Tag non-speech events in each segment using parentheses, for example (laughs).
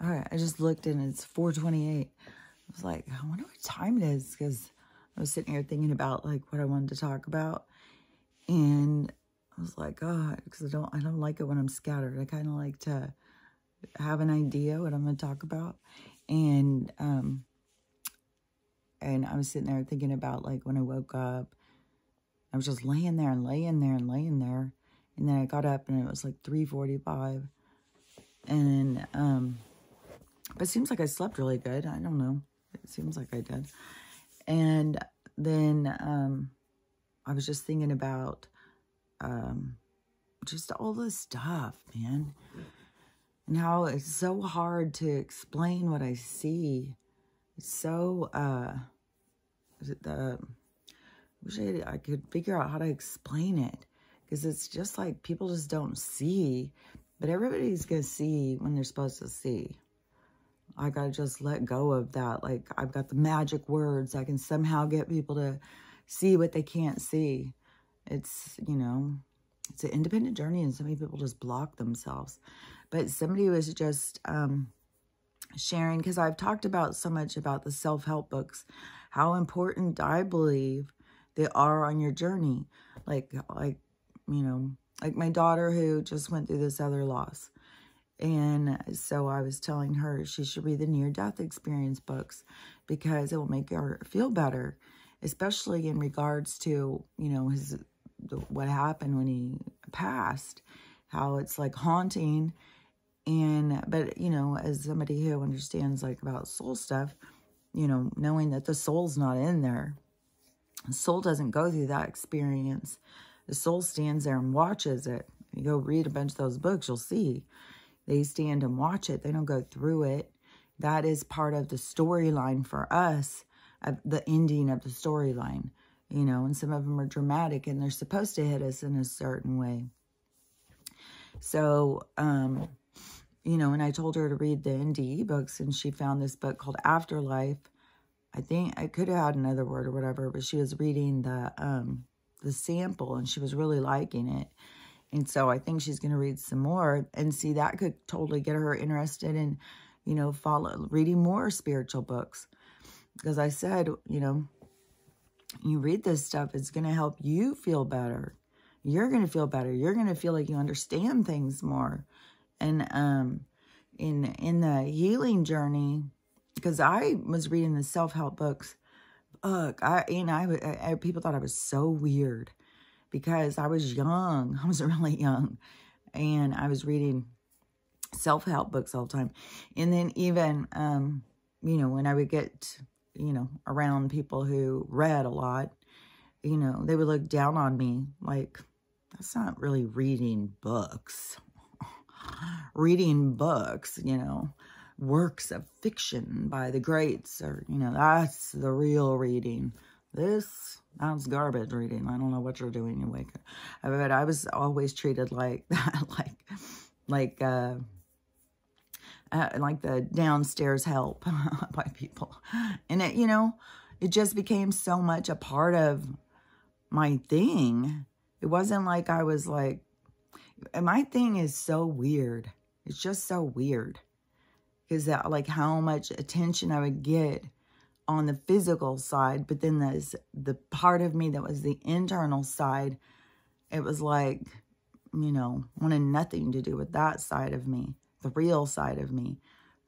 All right, I just looked and it's 428. I was like, I wonder what time it is because I was sitting here thinking about like what I wanted to talk about. And I was like, God, because I don't, I don't like it when I'm scattered. I kind of like to have an idea what I'm going to talk about. And, um, and I was sitting there thinking about like when I woke up, I was just laying there and laying there and laying there. And then I got up and it was like 345. And, um, it seems like I slept really good. I don't know. It seems like I did. And then, um, I was just thinking about, um, just all this stuff, man. And how it's so hard to explain what I see. It's so, uh, the, wish I, I could figure out how to explain it. Because it's just like people just don't see. But everybody's going to see when they're supposed to see. I got to just let go of that. Like, I've got the magic words. I can somehow get people to see what they can't see. It's, you know, it's an independent journey and so many people just block themselves. But somebody was just um, sharing, because I've talked about so much about the self-help books, how important I believe they are on your journey. Like, like, you know, like my daughter who just went through this other loss. And so I was telling her she should read the near-death experience books because it will make her feel better, especially in regards to, you know, his what happened when he passed, how it's like haunting. And, but, you know, as somebody who understands like about soul stuff, you know, knowing that the soul's not in there, the soul doesn't go through that experience. The soul stands there and watches it. You go read a bunch of those books, you'll see they stand and watch it. They don't go through it. That is part of the storyline for us, the ending of the storyline, you know, and some of them are dramatic and they're supposed to hit us in a certain way. So, um, you know, and I told her to read the NDE books and she found this book called Afterlife. I think I could have had another word or whatever, but she was reading the, um, the sample and she was really liking it. And so I think she's going to read some more and see that could totally get her interested in, you know, follow reading more spiritual books. Because I said, you know, you read this stuff, it's going to help you feel better. You're going to feel better. You're going to feel like you understand things more. And um, in in the healing journey, because I was reading the self-help books, book, I, and I, I, people thought I was so weird because I was young. (laughs) I was really young. And I was reading self-help books all the time. And then even, um, you know, when I would get, you know, around people who read a lot, you know, they would look down on me like, that's not really reading books. (laughs) reading books, you know, works of fiction by the greats or, you know, that's the real reading. This sounds garbage reading. I don't know what you're doing. You wake. But I was always treated like (laughs) that, like, like, uh, uh, like the downstairs help (laughs) by people. And it, you know, it just became so much a part of my thing. It wasn't like I was like, my thing is so weird. It's just so weird. Because that, like, how much attention I would get on the physical side, but then there's the part of me that was the internal side. It was like, you know, wanted nothing to do with that side of me, the real side of me.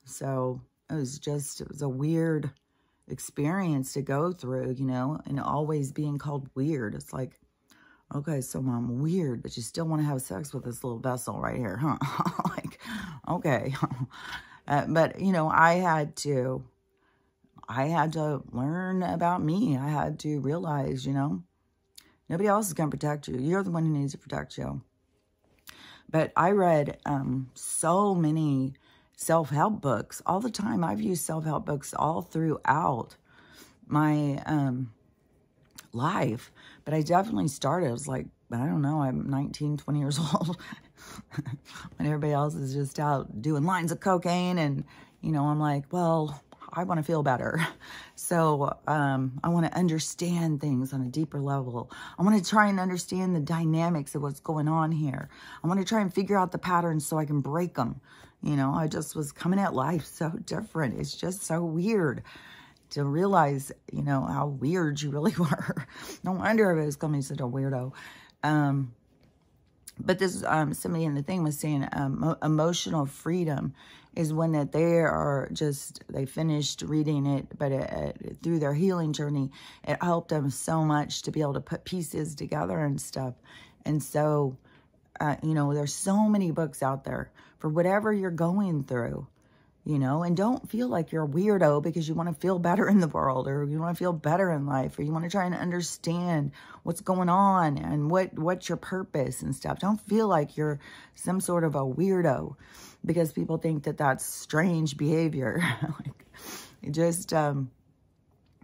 So it was just, it was a weird experience to go through, you know, and always being called weird. It's like, okay, so I'm weird, but you still want to have sex with this little vessel right here, huh? (laughs) like, okay. (laughs) uh, but, you know, I had to I had to learn about me. I had to realize, you know, nobody else is going to protect you. You're the one who needs to protect you. But I read um, so many self-help books all the time. I've used self-help books all throughout my um, life. But I definitely started, I was like, I don't know, I'm 19, 20 years (laughs) old. when everybody else is just out doing lines of cocaine. And, you know, I'm like, well, I want to feel better. (laughs) So um, I want to understand things on a deeper level. I want to try and understand the dynamics of what's going on here. I want to try and figure out the patterns so I can break them. You know, I just was coming at life (laughs) so different. It's just so weird to realize, you know, how weird you really (laughs) were. no wonder everybody's calling me such a weirdo. Um, but this, um, somebody in the thing was saying um, emotional freedom is when that they are just, they finished reading it, but it, it, through their healing journey, it helped them so much to be able to put pieces together and stuff. And so, uh, you know, there's so many books out there for whatever you're going through you know, and don't feel like you're a weirdo because you want to feel better in the world or you want to feel better in life or you want to try and understand what's going on and what what's your purpose and stuff. Don't feel like you're some sort of a weirdo because people think that that's strange behavior. (laughs) like just um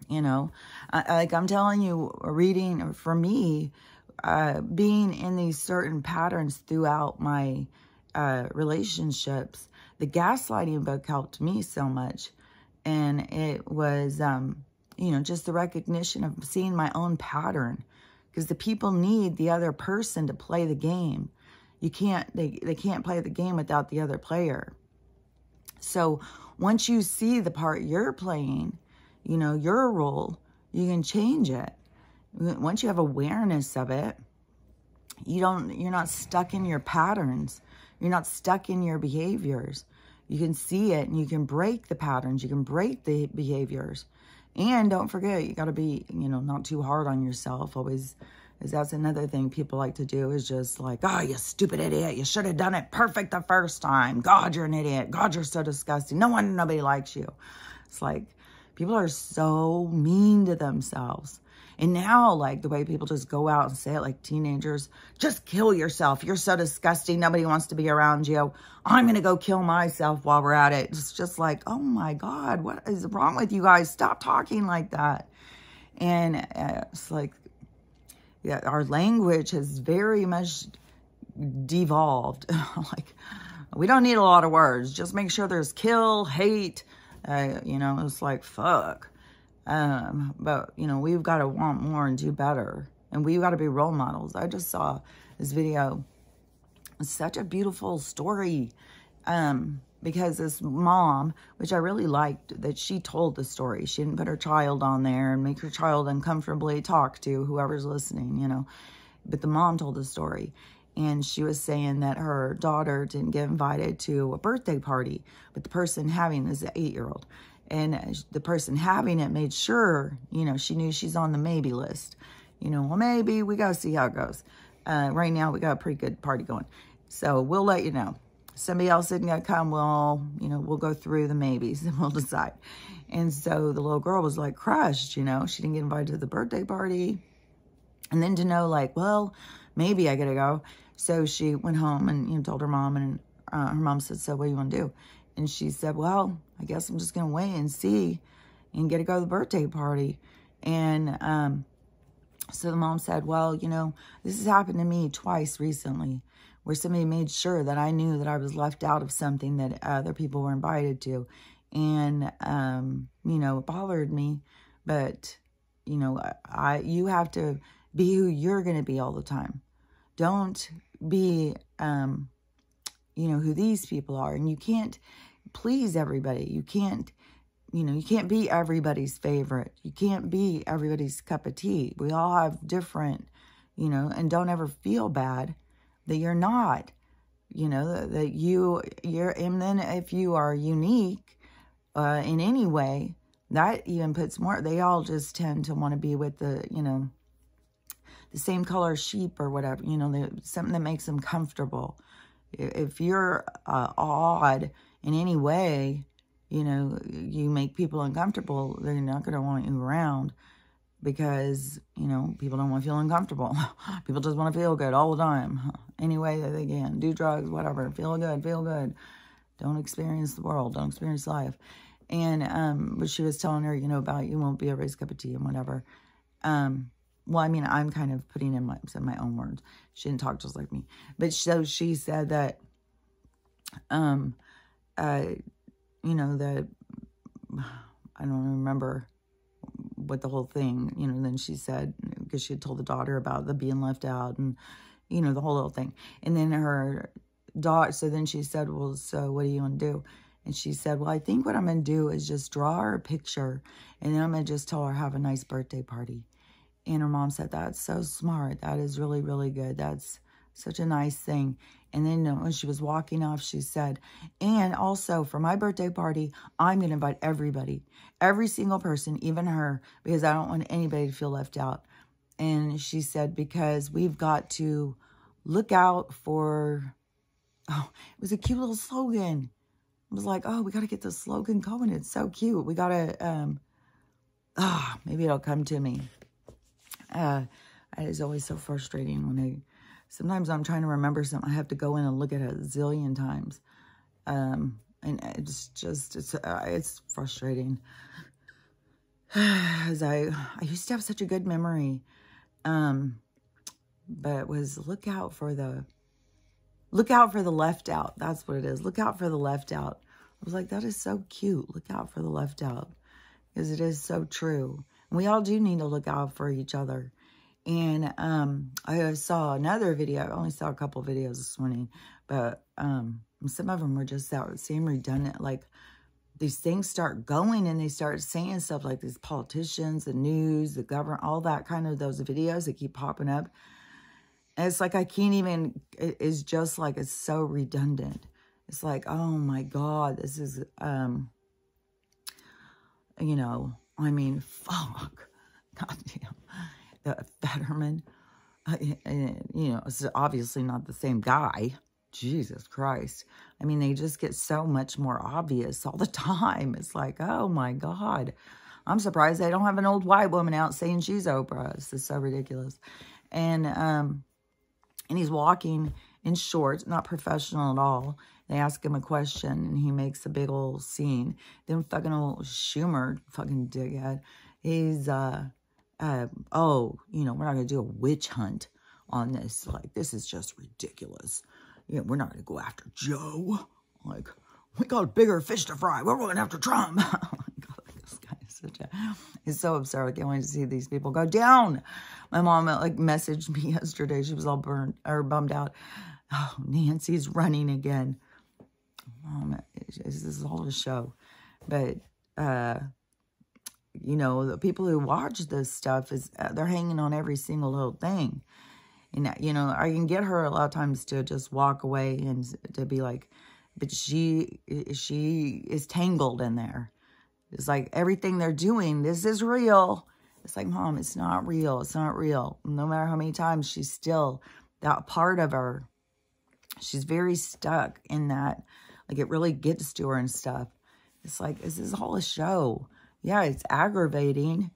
you know, I, like I'm telling you reading for me uh being in these certain patterns throughout my uh relationships the gaslighting book helped me so much. And it was, um, you know, just the recognition of seeing my own pattern. Because the people need the other person to play the game. You can't, they, they can't play the game without the other player. So once you see the part you're playing, you know, your role, you can change it. Once you have awareness of it, you don't, you're not stuck in your patterns. You're not stuck in your behaviors. You can see it and you can break the patterns. You can break the behaviors. And don't forget, you got to be, you know, not too hard on yourself. Always, is that's another thing people like to do is just like, oh, you stupid idiot. You should have done it perfect the first time. God, you're an idiot. God, you're so disgusting. No one, nobody likes you. It's like, people are so mean to themselves. And now, like the way people just go out and say it like teenagers, just kill yourself. You're so disgusting. Nobody wants to be around you. I'm going to go kill myself while we're at it. It's just like, oh my God, what is wrong with you guys? Stop talking like that. And uh, it's like, yeah, our language has very much devolved. (laughs) like, we don't need a lot of words. Just make sure there's kill, hate. Uh, you know, it's like, fuck. Um, but, you know, we've got to want more and do better. And we've got to be role models. I just saw this video. It's such a beautiful story. Um, because this mom, which I really liked, that she told the story. She didn't put her child on there and make her child uncomfortably talk to whoever's listening, you know. But the mom told the story. And she was saying that her daughter didn't get invited to a birthday party, but the person having is an eight-year-old and the person having it made sure, you know, she knew she's on the maybe list. You know, well, maybe we got to see how it goes. Uh, right now, we got a pretty good party going. So we'll let you know. Somebody else isn't going to come, well, you know, we'll go through the maybes (laughs) and we'll decide. And so the little girl was like crushed, you know, she didn't get invited to the birthday party. And then to know like, well, maybe I got to go. So she went home and, you know, told her mom and uh, her mom said, so what do you want to do? And she said, well, I guess I'm just going to wait and see and get to go to the birthday party. And um, so the mom said, well, you know, this has happened to me twice recently where somebody made sure that I knew that I was left out of something that other people were invited to. And, um, you know, it bothered me. But, you know, I you have to be who you're going to be all the time. Don't be, um, you know, who these people are. And you can't please everybody. You can't, you know, you can't be everybody's favorite. You can't be everybody's cup of tea. We all have different, you know, and don't ever feel bad that you're not, you know, that, you, you're, and then if you are unique uh, in any way, that even puts more, they all just tend to want to be with the, you know, the same color sheep or whatever, you know, something that makes them comfortable. If you're uh, odd in any way, you know, you make people uncomfortable, they're not going to want you around because, you know, people don't want to feel uncomfortable. (laughs) people just want to feel good all the time. (laughs) Any way that they can. Do drugs, whatever. Feel good, feel good. Don't experience the world. Don't experience life. And, um, but she was telling her, you know, about you won't be everybody's cup of tea and whatever. Um, well, I mean, I'm kind of putting in my, in my own words. She didn't talk just like me. But so she said that, um, uh, you know, that, (sighs) I don't remember what the whole thing, you know, then she said, because she had told the daughter about the being left out and, you know, the whole little thing. And then her daughter, so then she said, well, so what are you going to do? And she said, well, I think what I'm going to do is just draw her a picture and then I'm going to just tell her have a nice birthday party. And her mom said, that's so smart. That is really, really good. That's such a nice thing. And then when she was walking off, she said, and also for my birthday party, I'm going to invite everybody, every single person, even her, because I don't want anybody to feel left out. And she said, because we've got to look out for, (laughs) oh, it was a cute little slogan. I was like, oh, we got to get the slogan going. It's so cute. We got to, um, ah, oh, maybe it'll come to me. Uh, it is always so frustrating when I, sometimes I'm trying to remember something. I have to go in and look at it a zillion times. Um, and it's just, it's, uh, it's frustrating. (sighs) As I, I used to have such a good memory. Um, but it was look out for the, look out for the left out. That's what it is. Look out for the left out. I was like, that is so cute. Look out for the left out. Because it is so true. And we all do need to look out for each other. And um, I saw another video. I only saw a couple videos this morning. But um, some of them were just that same redundant. Like, these things start going and they start saying stuff like these politicians, the news, the government, all that kind of those videos that keep popping up. And it's like I can't even, it's just like it's so redundant. It's like, oh my God, this is, um, you know, I mean, (laughs) fuck. (laughs) God damn. Fetterman, uh, you know, it's obviously not the same guy. Jesus Christ. I mean, they just get so much more obvious all the (laughs) time. It's like, oh my God. I'm surprised they don't have an old white woman out saying she's Oprah. It's just so ridiculous. And, um, and he's walking in shorts, not professional at all. They ask him a question and he makes a big old scene. Then fucking old Schumer, fucking dickhead, he's, uh, uh, oh, you know, we're not going to do a witch hunt on this. Like, this is just ridiculous. You know, we're not going to go after Joe. Like, we got bigger fish to fry. We're going after Trump. (laughs) oh my God, this guy is such a, he's so absurd. I can't wait to see these people go down. My mom, like, messaged me (laughs) yesterday. She was all burned or bummed out. Oh, Nancy's running again. Um, this is all a show. But, uh, you know, the people who watch this stuff, is uh, they're hanging on every single little thing. And, you know, I can get her a lot of times to just walk away and to be like, but she, she is tangled in there. It's like everything they're doing, this is real. It's like, mom, it's not real. It's not real. No matter how many times she's still, that part of her, she's very stuck in that like it really gets to her and stuff. It's like, this is all a show. Yeah, it's aggravating.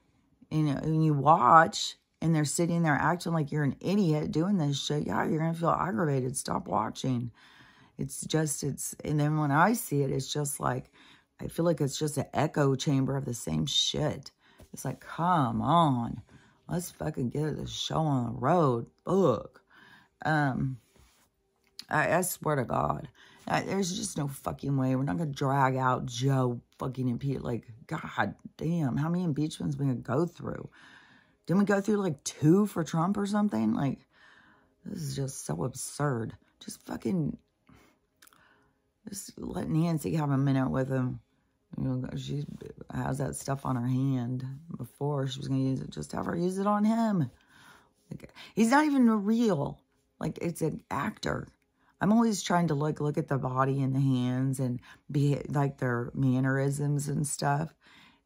And, and you watch and they're sitting there acting like you're an idiot doing this shit. Yeah, you're going to feel aggravated. Stop watching. It's just, it's, and then when I see it, it's just like, I feel like it's just an echo chamber of the same shit. It's like, come on. Let's fucking get the show on the road. Look. Um, I, I swear to God. Uh, there's just no fucking way. We're not going to drag out Joe fucking impeach. Like, God damn, how many impeachments we going to go through? Didn't we go through like two for Trump or something? Like, this is just so absurd. Just fucking, just let Nancy have a minute with him. You know, she has that stuff on her hand before. She was going to use it. Just have her use it on him. Like, he's not even real. Like, it's an actor. I'm always trying to look look at the body and the hands and be like their mannerisms and stuff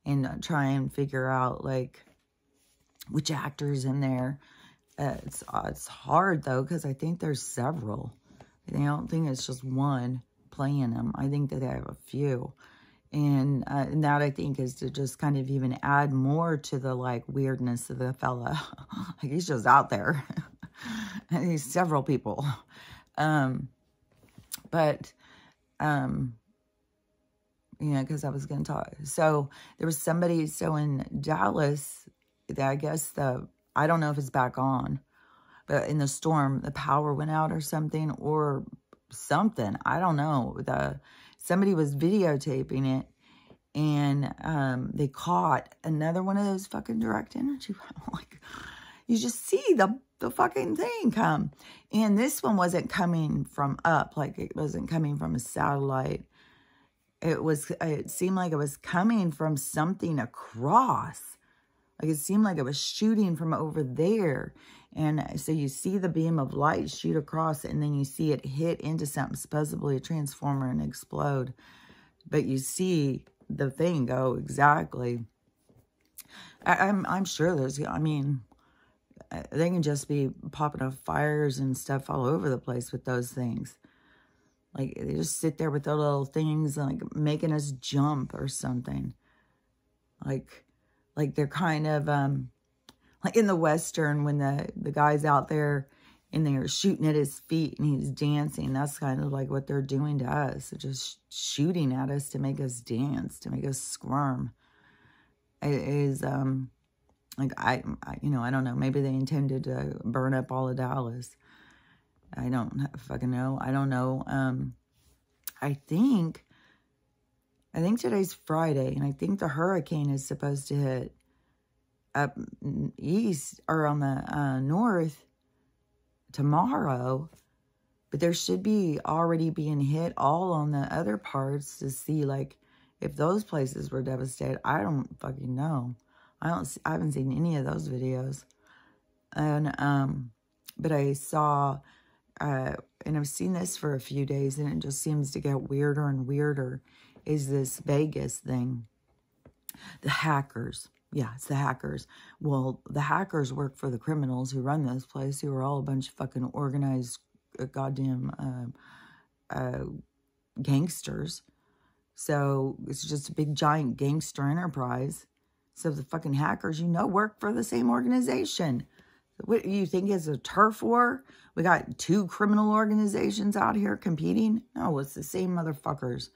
and try and figure out like which actors in there. Uh, it's uh, it's hard though because I think there's several. I don't think it's just one playing them. I think that they have a few. And, uh, and that I think is to just kind of even add more to the like weirdness of the fella. (laughs) like he's just out there. (laughs) and he's several people. Um, but, um, you know, because I was going to talk. So there was somebody, so in Dallas, I guess the, I don't know if it's back on, but in the storm, the power went out or something, or something. I don't know. The Somebody was videotaping it, and um, they caught another one of those fucking direct energy. (laughs) like, you just see the the fucking thing come. And this one wasn't coming from up, like it wasn't coming from a satellite. It was, it seemed like it was coming from something across. Like it seemed like it was shooting from over there. And so you see the beam of light shoot across and then you see it hit into something, supposedly a transformer and explode. But you see the thing go exactly. I, I'm, I'm sure there's, I mean, they can just be popping off fires and stuff all over the place with those things. Like, they just sit there with their little things, like, making us jump or something. Like, like they're kind of, um, like in the Western, when the, the guy's out there and they're shooting at his feet and he's dancing, that's kind of like what they're doing to us. They're just shooting at us to make us dance, to make us squirm. It is, um, like, I, I, you know, I don't know. Maybe they intended to burn up all of Dallas. I don't fucking know. I don't know. Um, I think, I think today's Friday, and I think the hurricane is supposed to hit up east or on the uh, north tomorrow. But there should be already being hit all on the other parts to see, like, if those places were devastated. I don't fucking know. I don't, I haven't seen any of those videos. And, um, but I saw, uh, and I've seen this for a few days and it just seems to get weirder and weirder, is this Vegas thing. The hackers. Yeah, it's the hackers. Well, the hackers work for the criminals who run this place, who are all a bunch of fucking organized uh, goddamn uh, uh, gangsters. So it's just a big giant gangster enterprise. So the fucking hackers, you know, work for the same organization. What you think is a turf war? We got two criminal organizations out here competing? No, it's the same motherfuckers.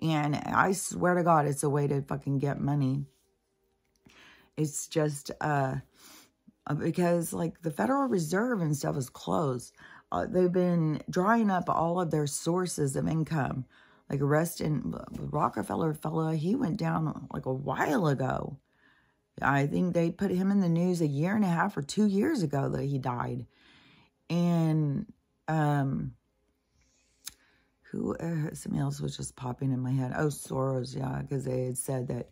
And I swear to God, it's a way to fucking get money. It's just uh, because, like, the Federal Reserve and stuff is closed. Uh, they've been drying up all of their sources of income. Like, arresting Rockefeller fella, he went down, like, a while ago. I think they put him in the news a year and a half or two years ago that he died. And um, who, uh, something else was just popping in my head. Oh, Soros, yeah, because they had said that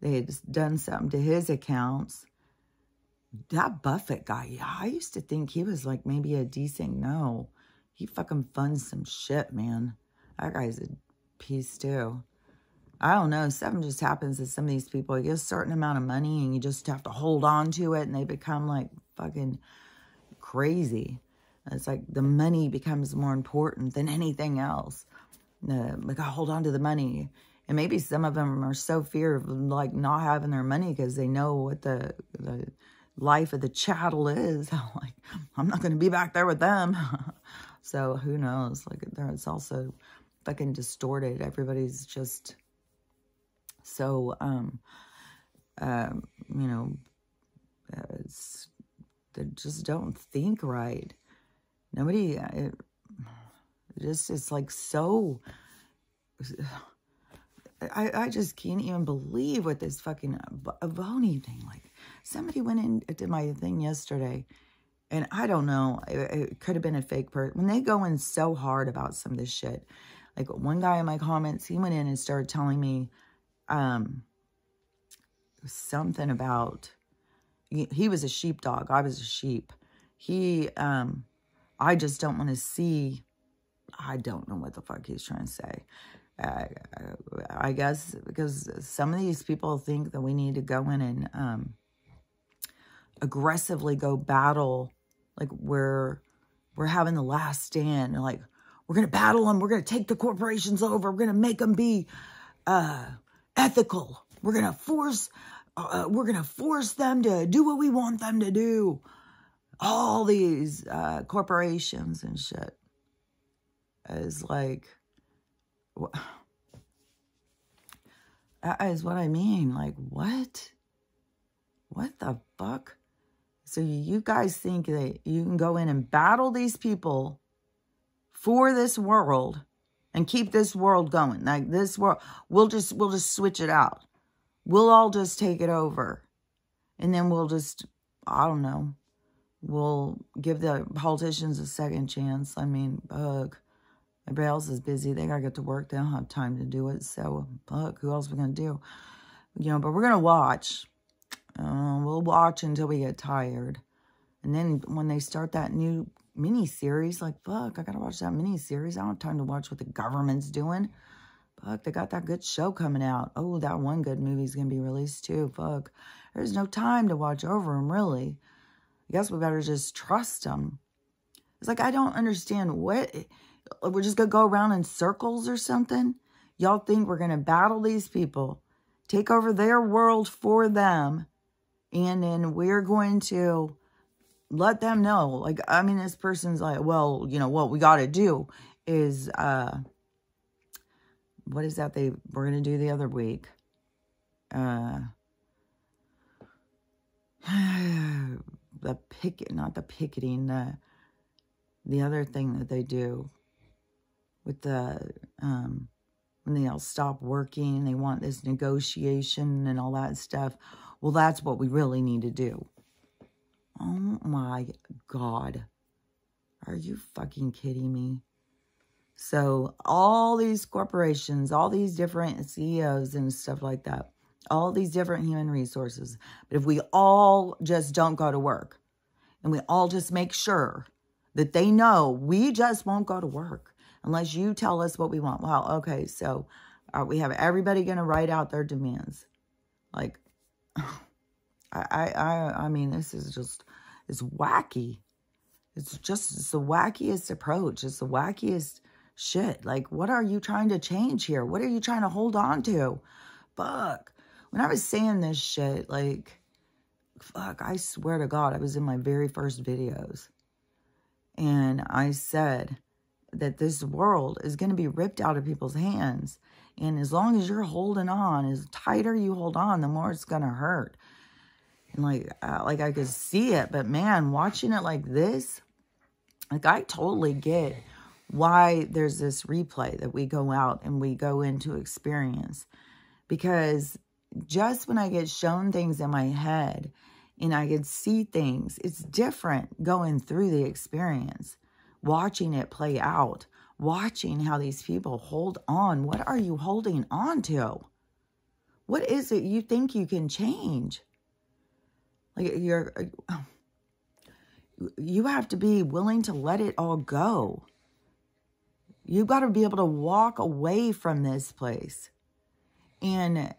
they had done something to his accounts. That Buffett guy, yeah, I used to think he was like maybe a decent, no. He fucking funds some shit, man. That guy's a piece too. I don't know. Something just happens to some of these people. You get a certain amount of money and you just have to hold on to it and they become like fucking crazy. It's like the money becomes more important than anything else. Uh, like I hold on to the money. And maybe some of them are so fear of like not having their money because they know what the, the life of the chattel is. (laughs) like, I'm not going to be back there with them. (laughs) so who knows? Like it's also fucking distorted. Everybody's just so, um, uh, you know, it's, they just don't think right. Nobody, uh, it, just, it's like so, (sighs) I, I just can't even believe what this fucking Avoni thing, like, somebody went in did my thing yesterday, and I don't know, it, it could have been a fake person. When they go in so hard about some of this shit, like one guy in my comments, he went in and started telling me, um, something about, he, was a sheepdog. I was a sheep. He, um, I just don't want to see, I don't know what the fuck he's trying to say. Uh, I guess because some of these people think that we need to go in and um, aggressively go battle, like we're we're having the last stand, like we're gonna battle them, we're gonna take the corporations over, we're gonna make them be uh, ethical. We're going to force, uh, we're going to force them to do what we want them to do. All these uh, corporations and shit is like, that is what I mean. Like, what? What the fuck? So you guys think that you can go in and battle these people for this world and keep this world going. Like this world, we'll just, we'll just switch it out. We'll all just take it over. And then we'll just, I don't know, we'll give the politicians a second chance. I mean, bug. Everybody else is busy. They got to get to work. They don't have time to do it. So, fuck, who else we going to do? You know, but we're going to watch. Uh, we'll watch until we get tired. And then when they start that new mini series, like, fuck, I got to watch that mini series. I don't have time to watch what the government's doing. Fuck, they got that good show coming out. Oh, that one good movie's to be released too. Fuck. There's no time to watch over them, really. I guess we better just trust them. It's like, I don't understand what we're just to go around in circles or something? Y'all think we're to battle these people, take over their world for them, and then we're going to let them know. Like, I mean, this person's like, well, you know, what we got to do is, uh, what is that they were going to do the other week? Uh, (sighs) the picket, not the picketing, the, the other thing that they do with the um, when they all stop working and they want this negotiation and all that stuff. Well, that's what we really need to do. Oh my God. Are you fucking kidding me? So all these corporations, all these different CEOs and stuff like that, all these different human resources. But if we all just don't go to work and we all just make sure that they know we just won't go to work unless you tell us what we want. Well, okay, so we have everybody going to write out their demands. Like, (sighs) I, I, I mean, this is just, it's wacky. It's just, it's the wackiest approach. It's the wackiest shit. Like, what are you trying to change here? What are you trying to hold on to? Fuck. When I was saying this shit, like, fuck, I swear to God, I was in my very first videos. And I said, that this world is going to be ripped out of people's hands. And as long as you're holding on, as tighter you hold on, the more it's going to hurt. And like, uh, like I could see it, but man, watching it like this, like I totally get why there's this replay that we go out and we go into experience. Because just when I get shown things in my head and I can see things, it's different going through the experience watching it play out, watching how these people hold on. What are you holding on to? What is it you think you can change? Like you're, uh, you have to be willing to let it all go. You've got to be able to walk away from this place. And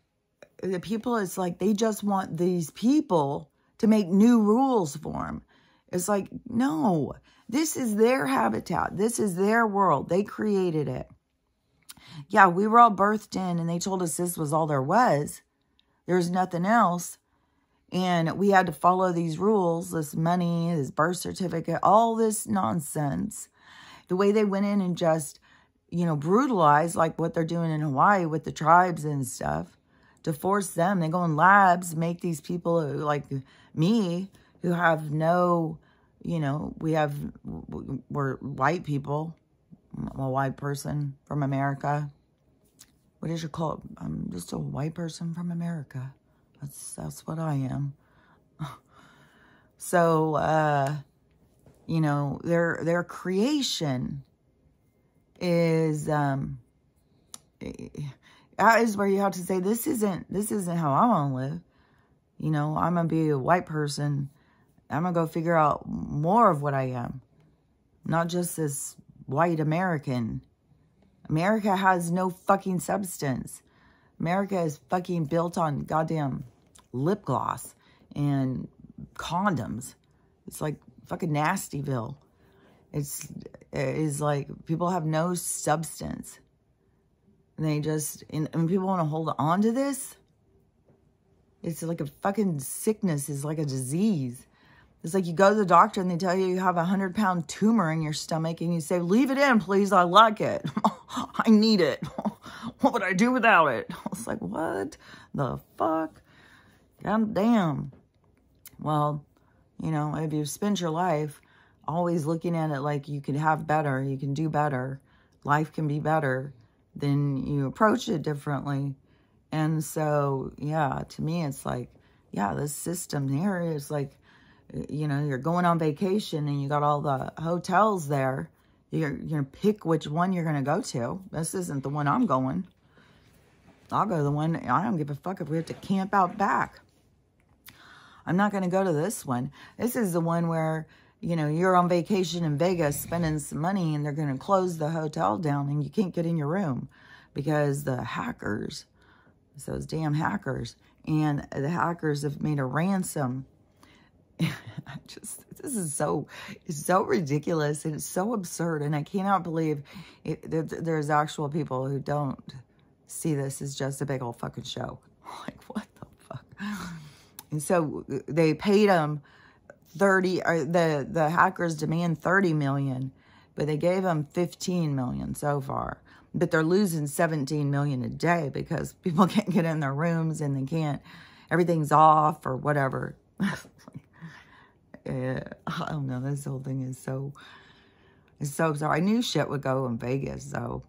the people, it's like they just want these people to make new rules for them. It's like, no, this is their habitat. This is their world. They created it. Yeah, we were all birthed in and they told us this was all there was. There's nothing else. And we had to follow these rules, this money, this birth certificate, all this nonsense. The way they went in and just, you know, brutalized like what they're doing in Hawaii with the tribes and stuff to force them. They go in labs, make these people like me who have no you know, we have, we're white people. I'm a white person from America. What is your call? I'm just a white person from America. That's, that's what I am. so, uh, you know, their, their creation is, um, that is where you have to say, this isn't, this isn't how I want to live. You know, I'm going to be a white person I'm going to go figure out more of what I am. Not just this white American. America has no fucking substance. America is fucking built on goddamn lip gloss and condoms. It's like fucking Nastyville. It's it is like people have no substance. And they just and, and people want to hold on to this. It's like a fucking sickness, It's like a disease. It's like you go to the doctor and they tell you you have a hundred pound tumor in your stomach and you say, leave it in, please. I like it. (laughs) I need it. (laughs) (laughs) what would I do without it? (laughs) I was like, what the fuck? God damn. Well, you know, if you spend your life always looking at it like you can have better, you can do better, life can be better, then you approach it differently. And so, yeah, to me, it's like, yeah, this system here is like, you know, you're going on vacation and you got all the hotels there. You're, you're going to pick which one you're going to go to. This isn't the one I'm going. I'll go to the one, I don't give a fuck if we have to camp out back. I'm not going to go to this one. This is the one where, you know, you're on vacation in Vegas spending some money and they're going to close the hotel down and you can't get in your room because the hackers, those damn hackers, and the hackers have made a ransom. (laughs) I just, this is so, so ridiculous and it's so absurd. And I cannot believe it, there's actual people who don't see this as just a big old fucking show. (laughs) Like, what the fuck? And so uh, they paid them 30, or the, the hackers demand 30 million, but they gave them 15 million so far. But they're losing 17 million a day because (laughs) people can't get in their rooms and they can't, everything's off or whatever. I don't know. This whole thing is so, it's so bizarre. I knew shit would go in Vegas, though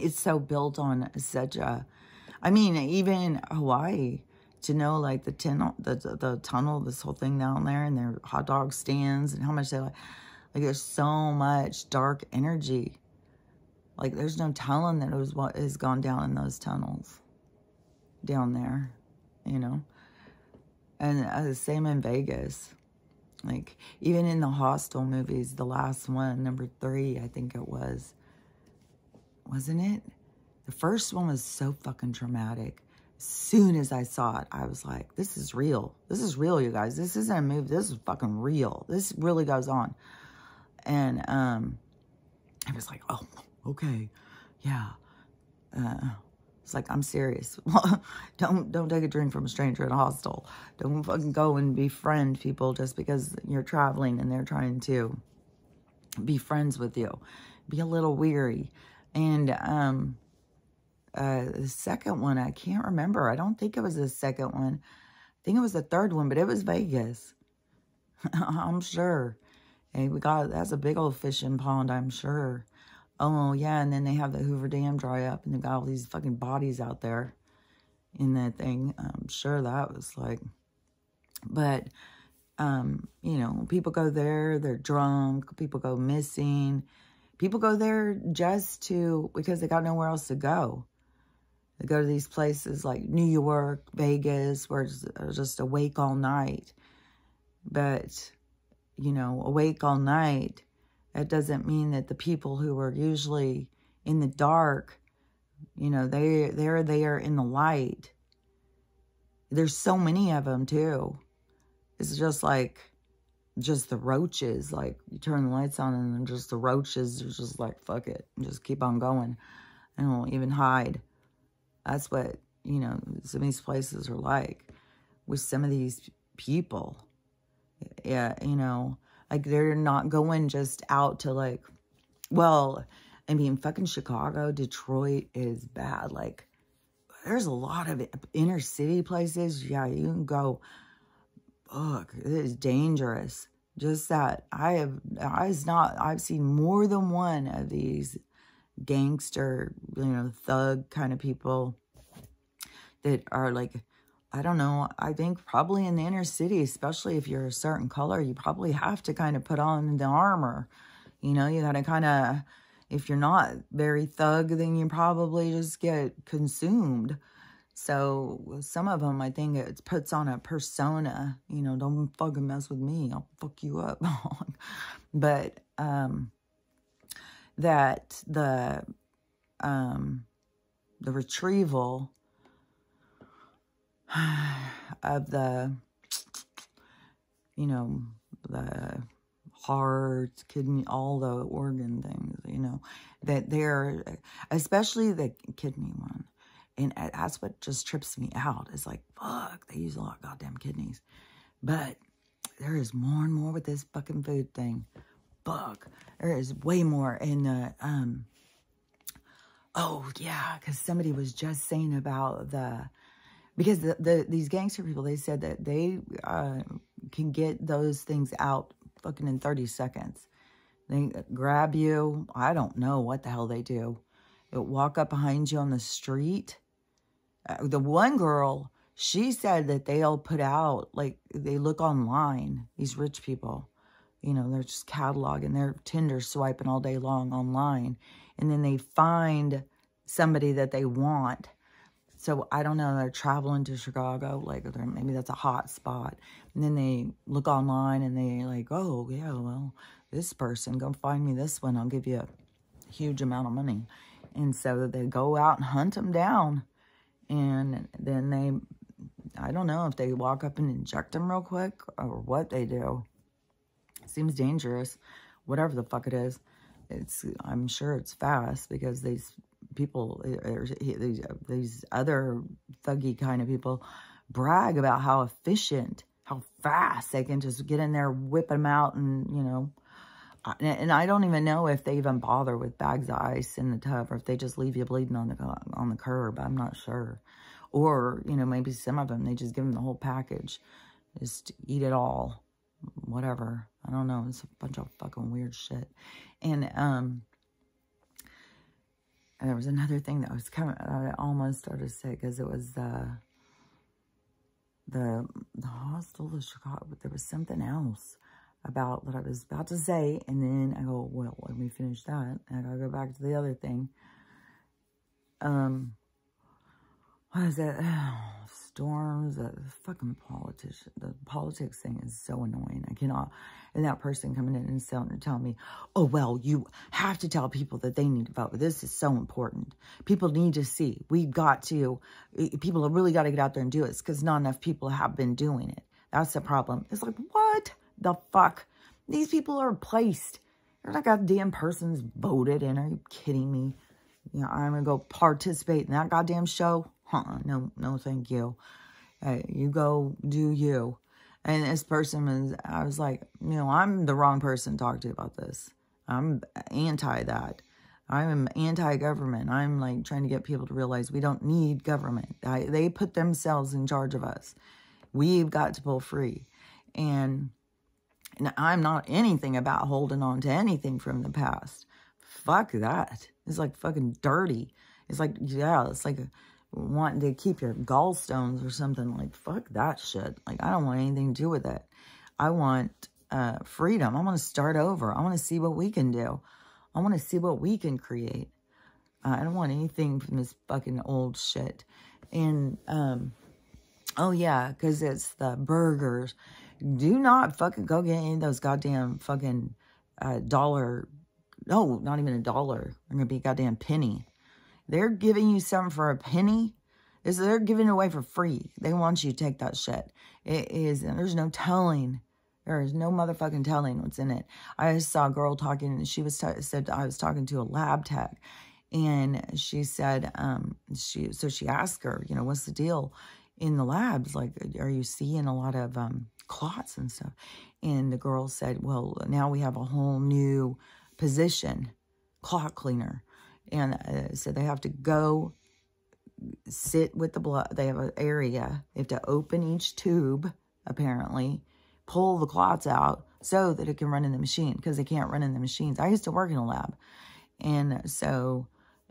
it's so built on such a, I mean, even Hawaii, to know like the tunnel, the, the, the tunnel, this whole thing down there, and their hot dog stands, and how much they like, like there's so much dark energy. Like there's no telling that it was what has gone down in those tunnels, down there, you know. And uh, the same in Vegas. Like even in the Hostel movies, the last one, number three, I think it was wasn't it? The first one was so fucking traumatic. As soon as I saw it, I was like, this is real. This is real, you guys. This isn't a movie. This is fucking real. This really goes on. And um, I was like, oh, okay. Yeah. Uh, it's like, I'm serious. (laughs) don't don't take a drink from a stranger in a hostel. Don't fucking go and befriend people just because you're traveling and they're trying to be friends with you. Be a little weary. And um, uh, the second one, I can't remember. I don't think it was the second one. I think it was the third one, but it was Vegas. (laughs) I'm sure. Hey, we got, that's a big old fishing pond, I'm sure. Oh, yeah, and then they have the Hoover Dam dry up, and they got all these fucking bodies out there in that thing. I'm sure that was like, but, um, you know, people go there, they're drunk, people go missing, People go there just to, because they got nowhere else to go. They go to these places like New York, Vegas, where it's just awake all night. But, you know, awake all night, that doesn't mean that the people who are usually in the dark, you know, they, they're there in the light. There's so many of them, too. It's just like, just the roaches. Like, you turn the lights on and then just the roaches are just like, fuck it. Just keep on going. And won't even hide. That's what, you know, some of these places are like with some of these people. Yeah, you know, like they're not going just out to like, well, I mean, fucking Chicago, Detroit is bad. Like, there's a lot of inner city places. Yeah, you can go Look, it is dangerous. Just that I have, I not, I've seen more than one of these gangster, you know, thug kind of people that are like, I don't know, I think probably in the inner city, especially if you're a certain color, you probably have to kind of put on the armor. You know, you got to kind of, if you're not very thug, then you probably just get consumed. So some of them, I think it puts on a persona, you know, don't fucking mess with me. I'll fuck you up. (laughs) but, um, that the, um, the retrieval (sighs) of the, you know, the heart, kidney, all the organ things, you know, that they're, especially the kidney one, and that's what just trips me out. It's like, fuck, they use a lot of goddamn kidneys. But there is more and more with this fucking food thing. Fuck. There is way more in the, um, oh yeah, because somebody was just saying about the, because the, the these gangster people, they said that they uh, can get those things out fucking in 30 seconds. They grab you. I don't know what the hell they do. They walk up behind you on the street. Uh, the one girl, she said that they'll put out, like, they look online, these rich people. You know, they're just cataloging, they're Tinder swiping all day long online. And then they find somebody that they want. So I don't know, they're traveling to Chicago, like maybe that's a hot spot. And then they look online and they like, oh yeah, well, this person, go find me this one. I'll give you a huge amount of money. And so they go out and hunt them down. And then they, I don't know if they walk up and inject them real quick or what they do. Seems dangerous. Whatever the fuck it is. It's, I'm sure it's fast because these people, these, these other thuggy kind of people brag about how efficient, how fast they can just get in there, whip them out and, you know, and I don't even know if they even bother with bags of ice in the tub or if they just leave you bleeding on the on the curb. I'm not sure. Or, you know, maybe some of them, they just give them the whole package. Just eat it all. Whatever. I don't know. It's a bunch of fucking weird shit. And, um, and there was another thing that was coming, I almost started to say, because it was, uh, the, the hostel of Chicago, but there was something else about what I was about to say. And then I go, well, let me finish that. And I gotta go back to the other thing. Um, what is it? Oh, (sighs) storms, the fucking politician, the politics thing is so annoying. I cannot, and that person coming in and telling me, oh, well, you have to tell people that they need to vote. This is so important. People need to see. We've got to, people have really got to get out there and do it because not enough people have been doing it. That's the problem. It's like, what? the fuck? These people are placed. They're like a damn person's voted in. Are you kidding me? You know, I'm going to go participate in that goddamn show? Huh, no, no, thank you. Hey, you go do you. And this person was, I was like, you know, I'm the wrong person to talk to about this. I'm anti that. I'm anti-government. I'm like trying to get people to realize we don't need government. I, they put themselves in charge of us. We've got to pull free. And and I'm not anything about holding on to anything from the past. Fuck that. It's like fucking dirty. It's like, yeah, it's like wanting to keep your gallstones or something. Like, fuck that shit. Like, I don't want anything to do with it. I want uh, freedom. I want to start over. I want to see what we can do. I want to see what we can create. Uh, I don't want anything from this fucking old shit. And, um, oh yeah, because it's the burgers do not fucking go get any of those goddamn fucking uh, dollar. No, not even a dollar. They're going to be a goddamn penny. They're giving you something for a penny. Is they're giving it away for free. They want you to take that shit. It is, and there's no telling. There is no motherfucking telling what's in it. I saw a girl talking, and she was said I was talking to a lab tech, and she said, um, she so she asked her, you know, what's the deal in the labs? Like, are you seeing a lot of um, clots and stuff. And the girl said, well, now we have a whole new position, clot cleaner. And uh, so they have to go sit with the blood. They have an area. They have to open each tube, apparently, pull the clots out so that it can run in the machine because they can't run in the machines. I used to work in a lab. And so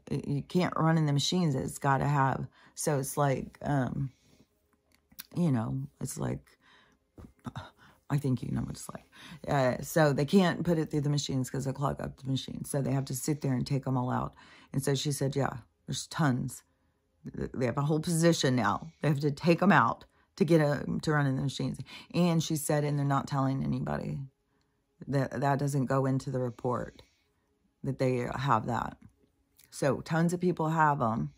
you can't run in the machines. It's got to have. So it's like, um, you know, it's like I think you know what it's like. Uh, so they can't put it through the machines because they clog up the machines. So they have to sit there and take them all out. And so she said, yeah, there's tons. They have a whole position now. They have to take them out to get a, to run in the machines. And she said, and they're not telling anybody that that doesn't go into the report that they have that. So tons of people have them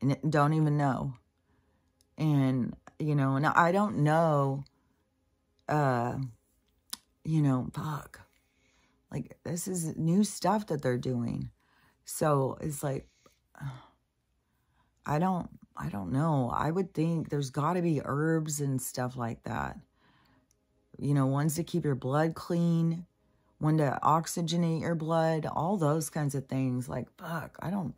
and don't even know. And, you know, and I don't know uh, you know, fuck. Like, this is new stuff that they're doing. So it's like, I don't, I don't know. I would think there's got to be herbs and stuff like that. You know, ones to keep your blood clean, one to oxygenate your blood, all those kinds of things. Like, fuck, I don't,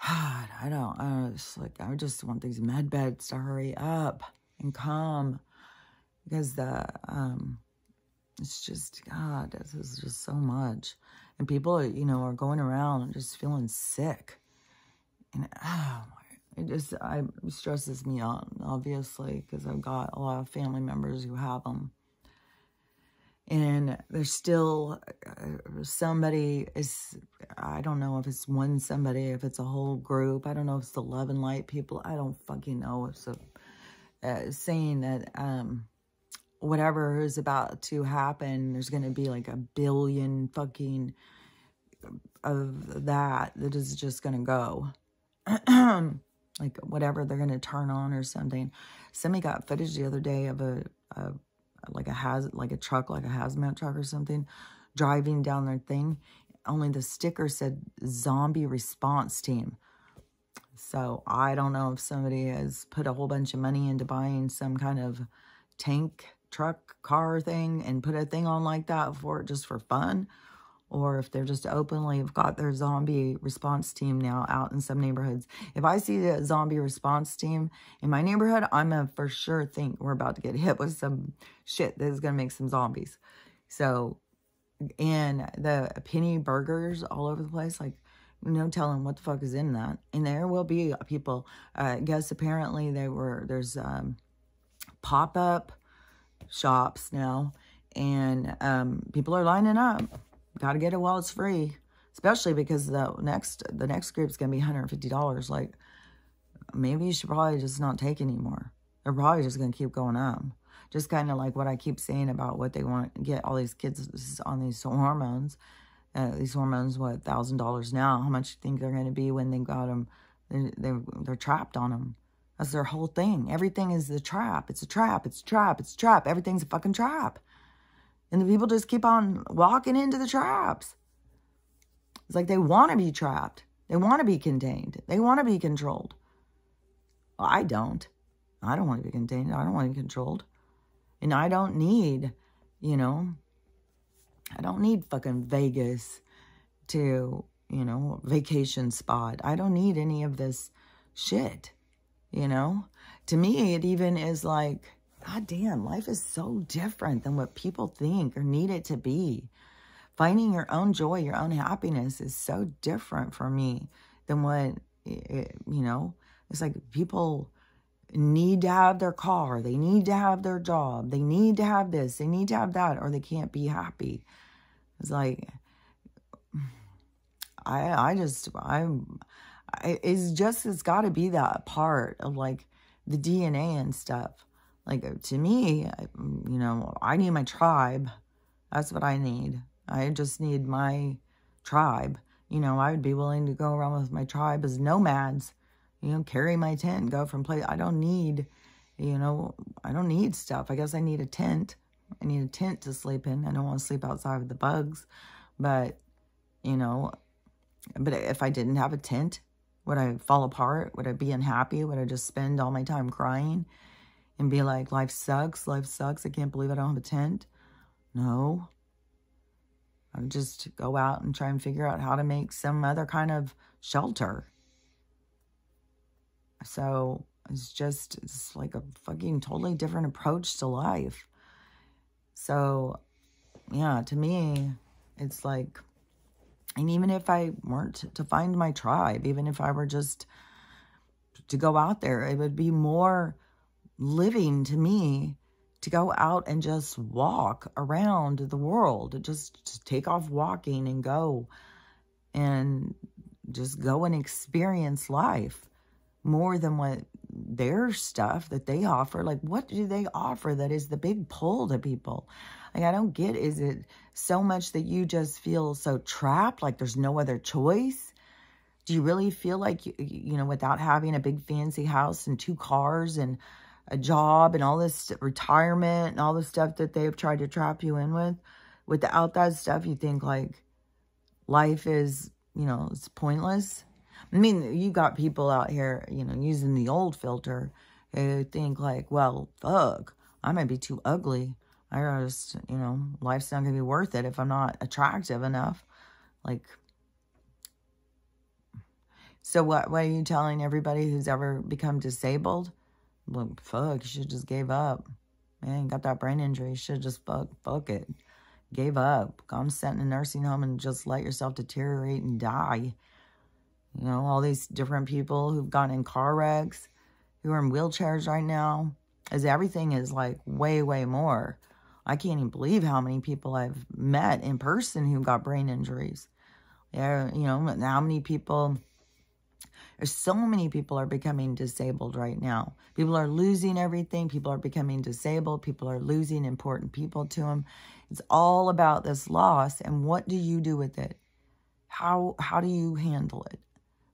(sighs) I don't, I just like, I just want these med beds to hurry up and calm because the um it's just, God, this is just so much. And people, you know, are going around and just feeling sick. And, oh, it just, I, stresses me out, obviously, because I've got a lot of family members who have them. And there's still uh, somebody is, I don't know if it's one somebody, if it's a whole group. I don't know if it's the love and light people. I don't fucking know. It's a, uh, saying that, um, whatever is about to happen, there's going to be like a billion fucking of that that is just going to go. (clears throat) like whatever they're going to turn on or something. Somebody got footage the other day of a, a like a has like a truck, like a hazmat truck or something, driving down their thing. Only the sticker said zombie response team. So I don't know if somebody has put a whole bunch of money into buying some kind of tank truck car thing and put a thing on like that for just for fun or if they're just openly have got their zombie response team now out in some neighborhoods. If I see the zombie response team in my neighborhood, I'm going to for sure think we're about to get hit with some shit that is going to make some zombies. So, and the penny burgers all over the place, like, no telling what the fuck is in that. And there will be people, uh, I guess apparently they were, there's um, pop-up shops now, and um, people are lining up. Got to get it while it's free, especially because the next the next group is gonna be $150. Like, maybe you should probably just not take anymore. They're probably just gonna keep going up. Just kind of like what I keep saying about what they want to get all these kids on these hormones. Uh, these hormones, what, $1,000 now. How much you think they're going to be when they got them? They, they, they're trapped on them. That's their whole thing. Everything is the trap. It's a trap. It's a trap. It's a trap. Everything's a fucking trap. And the people just keep on walking into the traps. It's like they want to be trapped. They want to be contained. They want to be controlled. Well, I don't. I don't want to be contained. I don't want to be controlled. And I don't need, you know, I don't need fucking Vegas to, you know, vacation spot. I don't need any of this shit you know? To me, it even is like, God damn, life is so different than what people think or need it to be. Finding your own joy, your own happiness is so different for me than what, it, you know, it's like people need to have their car, they need to have their job, they need to have this, they need to have that, or they can't be happy. It's like, (sighs) I, I just, I'm, it's just it's got to be that part of like the DNA and stuff. Like uh, to me, you know, I need my tribe. That's what I need. I just need my tribe. You know, I would be willing to go around with my tribe as nomads. You know, carry my tent, go from place. I don't need, you know, I don't need stuff. I guess I need a tent. I need a tent to sleep in. I don't want to sleep outside with the bugs. But, you know, but if I didn't have a tent, would I fall apart? Would I be unhappy? Would I just spend all my time crying and be like, life sucks, life sucks, I can't believe I don't have a tent? No. I would just go out and try and figure out how to make some other kind of shelter. So it's just, it's like a fucking totally different approach to life. So, yeah, to me, it's like and even if I weren't to find my tribe, even if I were just to go out there, it would be more living to me to go out and just walk around the world, just take off walking and go and just go and experience life more than what their stuff that they offer. Like, what do they offer that is the big pull to people? Like, I don't get, is it so much that you just feel so trapped, like there's no other choice? Do you really feel like, you, you know, without having a big fancy house and two cars and a job and all this retirement and all the stuff that they've tried to trap you in with, without that stuff, you think like life is, you know, it's pointless? I mean, you got people out here, you know, using the old filter who think like, well, fuck, I might be too ugly. I just, you know, life's not going to be worth it if I'm not attractive enough. Like, so what, what are you telling everybody who's ever become disabled? Well, fuck, you should just gave up. Man, got that brain injury. Should just fuck, fuck it. gave up, gone sent in a nursing home and just let yourself deteriorate and die. You know, all these different people who've gotten in car wrecks, who are in wheelchairs right now, as everything is like way, way more. I can't even believe how many people I've met in person who got brain injuries. Yeah, you know, how many people there's so many people are becoming disabled right now. People are losing everything. People are becoming disabled. People are losing important people to them. It's all about this loss. And what do you do with it? How, how do you handle it?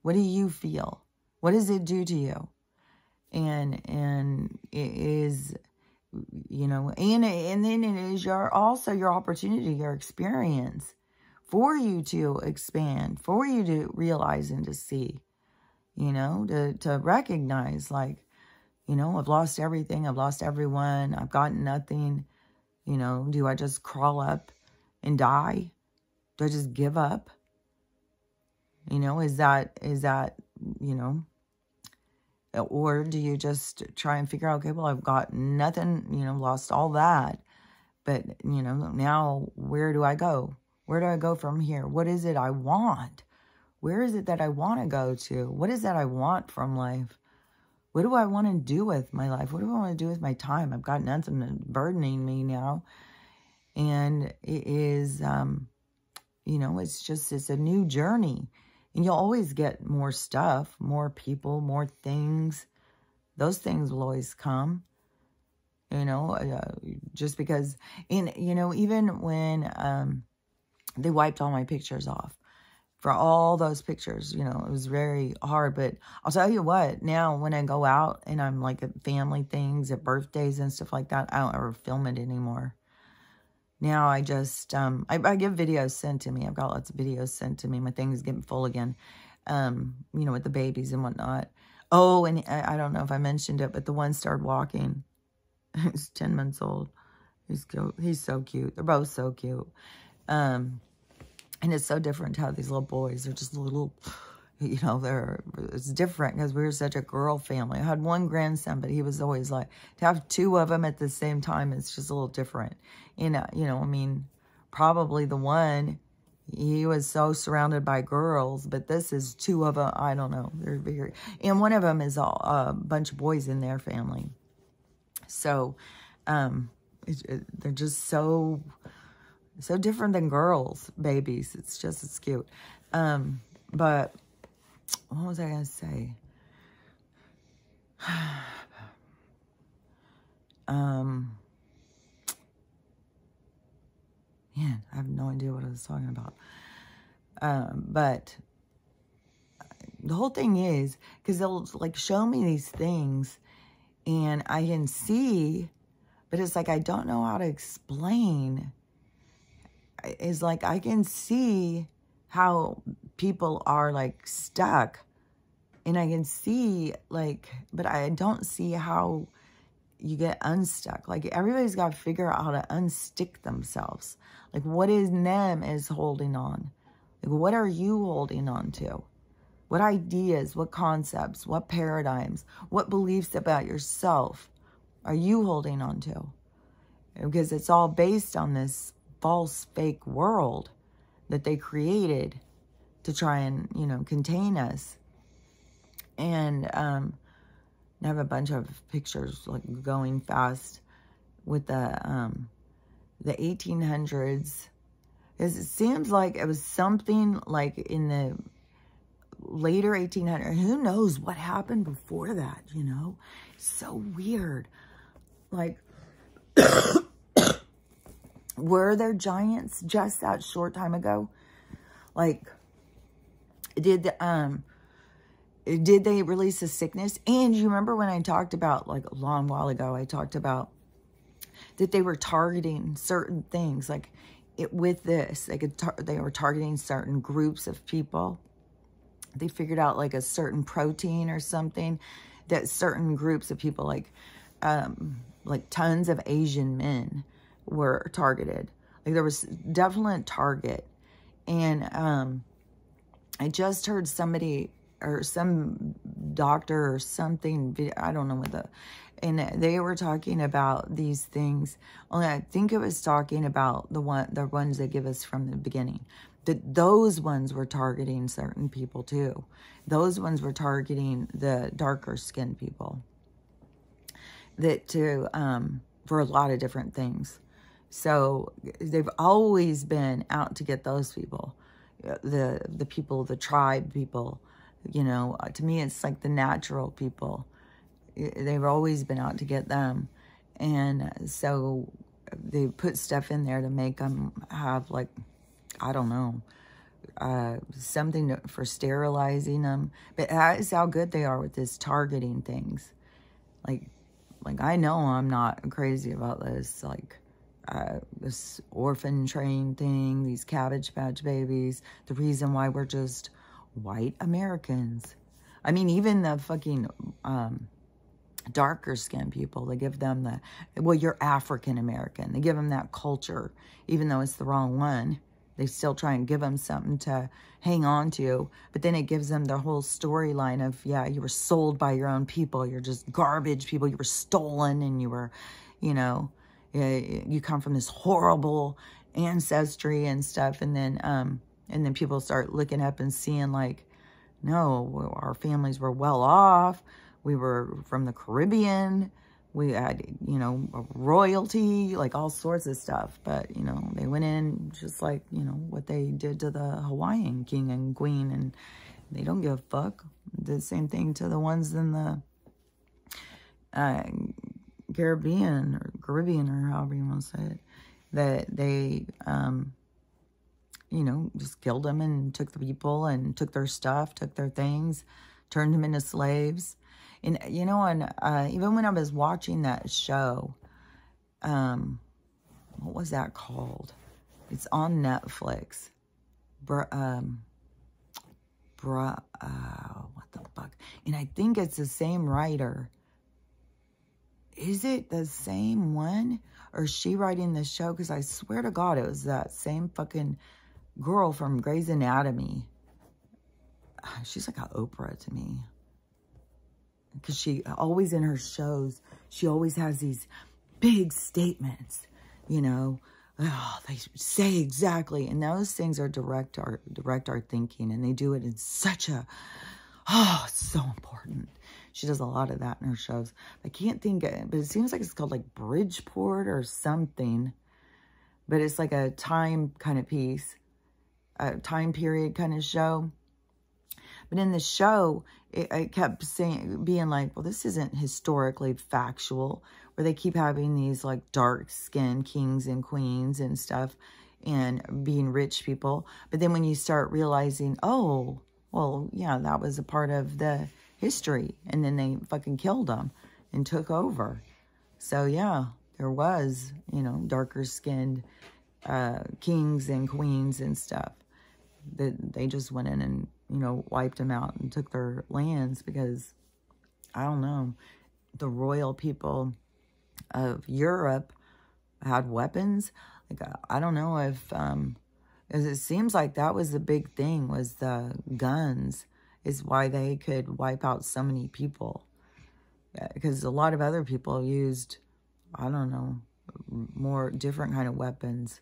What do you feel? What does it do to you? And, and it is, you know, and, and then it is your, also your opportunity, your experience for you to expand, for you to realize and to see you know, to, to recognize like, you know, I've lost everything. I've lost everyone. I've gotten nothing. You know, do I just crawl up and die? Do I just give up? You know, is that, is that, you know, or do you just try and figure out, okay, well, I've got nothing, you know, lost all that. But, you know, now where do I go? Where do I go from here? What is it I want? Where is it that I want to go to? What is that I want from life? What do I want to do with my life? What do I want to do with my time? I've got nothing burdening me now. And it is, um, you know, it's just, it's a new journey. And you'll always get more stuff, more people, more things. Those things will always come you know, uh, just because, in you know, even when um, they wiped all my pictures off, for all those pictures. You know, it was very hard. But I'll tell you what, now when I go out and I'm like at family things, at birthdays and stuff like that, I don't ever film it anymore. Now I just, um, I, I get videos sent to me. I've got lots of videos sent to me. My thing's getting full again, um, you know, with the babies and whatnot. Oh, and I, I don't know if I mentioned it, but the one started walking. (laughs) He's 10 months old. He's cute. He's so cute. They're both so cute. Um, and it's so different how these little boys are just little, you know, they're, it's different because we were such a girl family. I had one grandson, but he was always like, to have two of them at the same time, it's just a little different. You know, you know, I mean, probably the one, he was so surrounded by girls, but this is two of them, I don't know, they're very, and one of them is all, a bunch of boys in their family. So, um, it, it, they're just so so different than girls, babies. It's just as cute. Um, but what was I going to say? (sighs) um, man, I have no idea what I was talking about. Um, but the whole thing is, because they'll like show me these things and I can see, but it's like I don't know how to explain is like I can see how people are like stuck. And I can see like but I don't see how you get unstuck. Like everybody's got to figure out how to unstick themselves. Like what is them is holding on? Like what are you holding on to? What ideas what concepts what paradigms what beliefs about yourself are you holding on to? Because it's all based on this false fake world that they created to try and, you know, contain us. And um, I have a bunch of pictures like going fast with the um, the 1800s. It seems like it was something like in the later 1800s. Who knows what happened before that, you know? so weird. Like, (coughs) were there giants just that short time ago? Like, did the, um, did they release a sickness? And you remember when I talked about, like a long while ago, I talked about that they were targeting certain things, like it with this, they could they were targeting certain groups of people. They figured out like a certain protein or something that certain groups of people, like um, like tons of Asian men, were targeted. Like there was definite target. And um, I just heard somebody or some doctor or something. I don't know what the, and they were talking about these things. Only I think it was talking about the one, the ones they give us from the beginning. That those ones were targeting certain people too. Those ones were targeting the darker skinned people. That to um, for a lot of different things. So they've always been out to get those people, the the people, the tribe people. You know, to me, it's like the natural people. They've always been out to get them, and so they put stuff in there to make them have like, I don't know, uh, something to, for sterilizing them. But that is how good they are with this targeting things. Like, like I know I'm not crazy about this. Like, uh, this orphan train thing, these Cabbage Patch babies, the reason why we're just white Americans. I mean, even the fucking um, darker skinned people, they give them the, well, you're African American. They give them that culture, even though it's the wrong one. They still try and give them something to hang on to. But then it gives them the whole storyline of, yeah, you were sold by your own people. You're just garbage people. You were stolen and you were, you know, you come from this horrible ancestry and stuff. And then, um, and then people start looking up and seeing like, no, our families were well off. We were from the Caribbean. We had, you know, royalty, like all sorts of stuff. But, you know, they went in just like, you know, what they did to the Hawaiian king and queen. And they don't give a fuck. The same thing to the ones in the uh, Caribbean or Caribbean or however you want to say it, that they, um, you know, just killed them and took the people and took their stuff, took their things, turned them into slaves. And, you know, and uh, even when I was watching that show, um, what was that called? It's on Netflix. Br um, br uh, what the fuck? And I think it's the same writer is it the same one? Or is she writing the show? Because I swear to God, it was that same fucking girl from Grey's Anatomy. (sighs) She's like an Oprah to me. Because she always in her shows, she always has these big statements, you know. Oh, they say exactly. And those things are direct our direct our thinking. And they do it in such a, oh, so important. She does a lot of that in her shows. I can't think, but it seems like it's called like Bridgeport or something. But it's like a time kind of piece, a time period kind of show. But in the show, it, it kept saying, being like, well, this isn't historically factual, where they keep having these like dark skinned kings and queens and stuff and being rich people. But then when you start realizing, oh, well, yeah, that was a part of the history. And then they fucking killed them and took over. So, yeah, there was, you know, darker skinned uh, kings and queens and stuff. That they just went in and, you know, wiped them out and took their lands because, I don't know, the royal people of Europe had weapons. Like, I don't know if, um, it seems like that was the big thing was the guns is why they could wipe out so many people. Because a lot of other people used, I don't know, more different kind of weapons.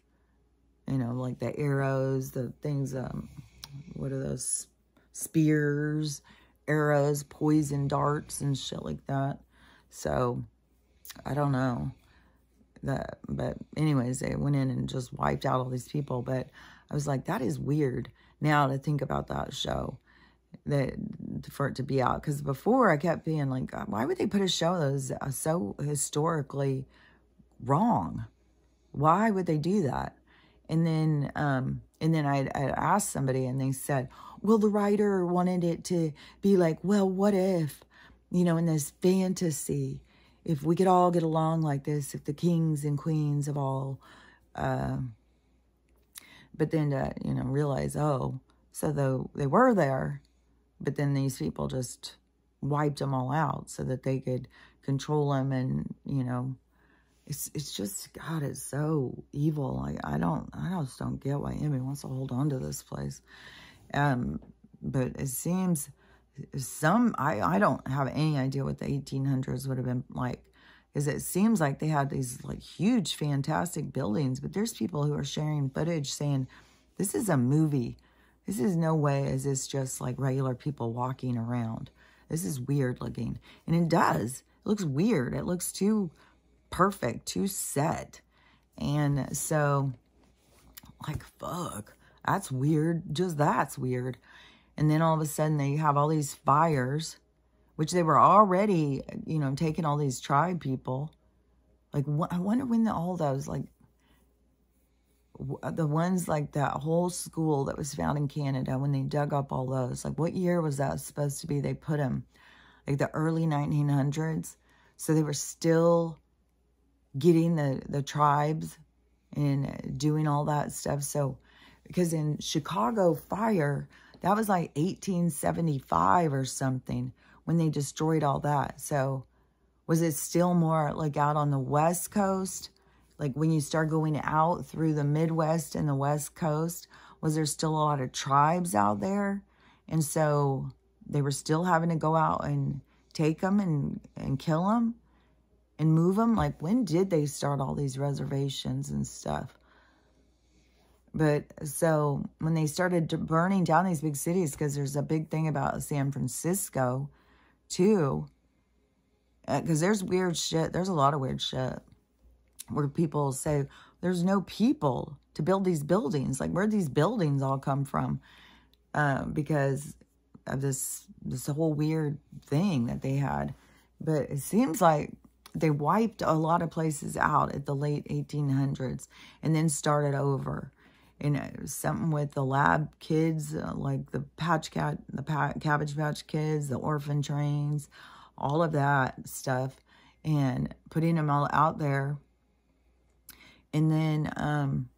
You know, like the arrows, the things, um, what are those? Spears, arrows, poison darts, and shit like that. So, I don't know. That, but anyways, they went in and just wiped out all these people. But I was like, that is weird now to think about that show that for it to be out because before I kept being like, why would they put a show that was uh, so historically wrong? Why would they do that? And then, um, and then I I asked somebody, and they said, well, the writer wanted it to be like, well, what if, you know, in this fantasy, if we could all get along like this, if the kings and queens of all, uh, but then to you know realize, oh, so though they were there but then these people just wiped them all out so that they could control them and, you know, it's it's just God, it's so evil. Like I don't I just don't get why Emmy wants to hold on to this place. Um, but it seems some, I, I don't have any idea what the 1800s would have been like. Because it seems like they had these like huge, fantastic buildings. But there's people who are sharing footage saying, this is a movie. This is no way is this just like regular people walking around. This is weird looking. And it does. It looks weird. It looks too perfect, too set. And so, like, fuck, that's weird. Just that's weird. And then all of a sudden they have all these fires, which they were already, you know, taking all these tribe people. Like, I wonder when the, all those, like, Uh, the ones like that whole school that was found in Canada, when they dug up all those, like, what year was that supposed to be? They put them, like, the early 1900s. So they were still getting the, the tribes and doing all that stuff. So, because in Chicago fire, that was like 1875 or something when they destroyed all that. So, was it still more like out on the West Coast? Like when you start going out through the Midwest and the West Coast, was there still a lot of tribes out there? And so they were still having to go out and take them and, and kill them? and move them? Like, when did they start all these reservations and stuff? But so when they started burning down these big cities, because there's a big thing about San Francisco too, because uh, there's weird shit. There's a lot of weird shit where people say there's no people to build these buildings. Like, where these buildings all come from? Uh, because of this this whole weird thing that they had. But it seems like they wiped a lot of places out at the late 1800s and then started over. And it was something with the lab kids, uh, like the patch cat, the pa cabbage patch kids, the orphan trains, all of that stuff, and putting them all out there. And then, um,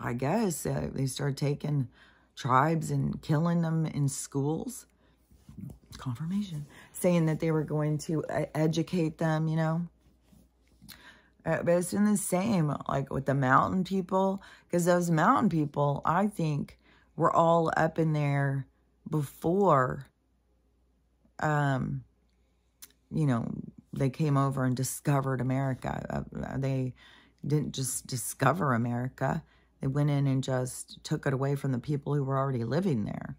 I guess uh, they started taking tribes and killing them in schools confirmation, saying that they were going to uh, educate them, you know. Uh, but it's been the same, like with the mountain people, because those mountain people, I think, were all up in there before, um, you know, they came over and discovered America. Uh, they didn't just discover America. They went in and just took it away from the people who were already living there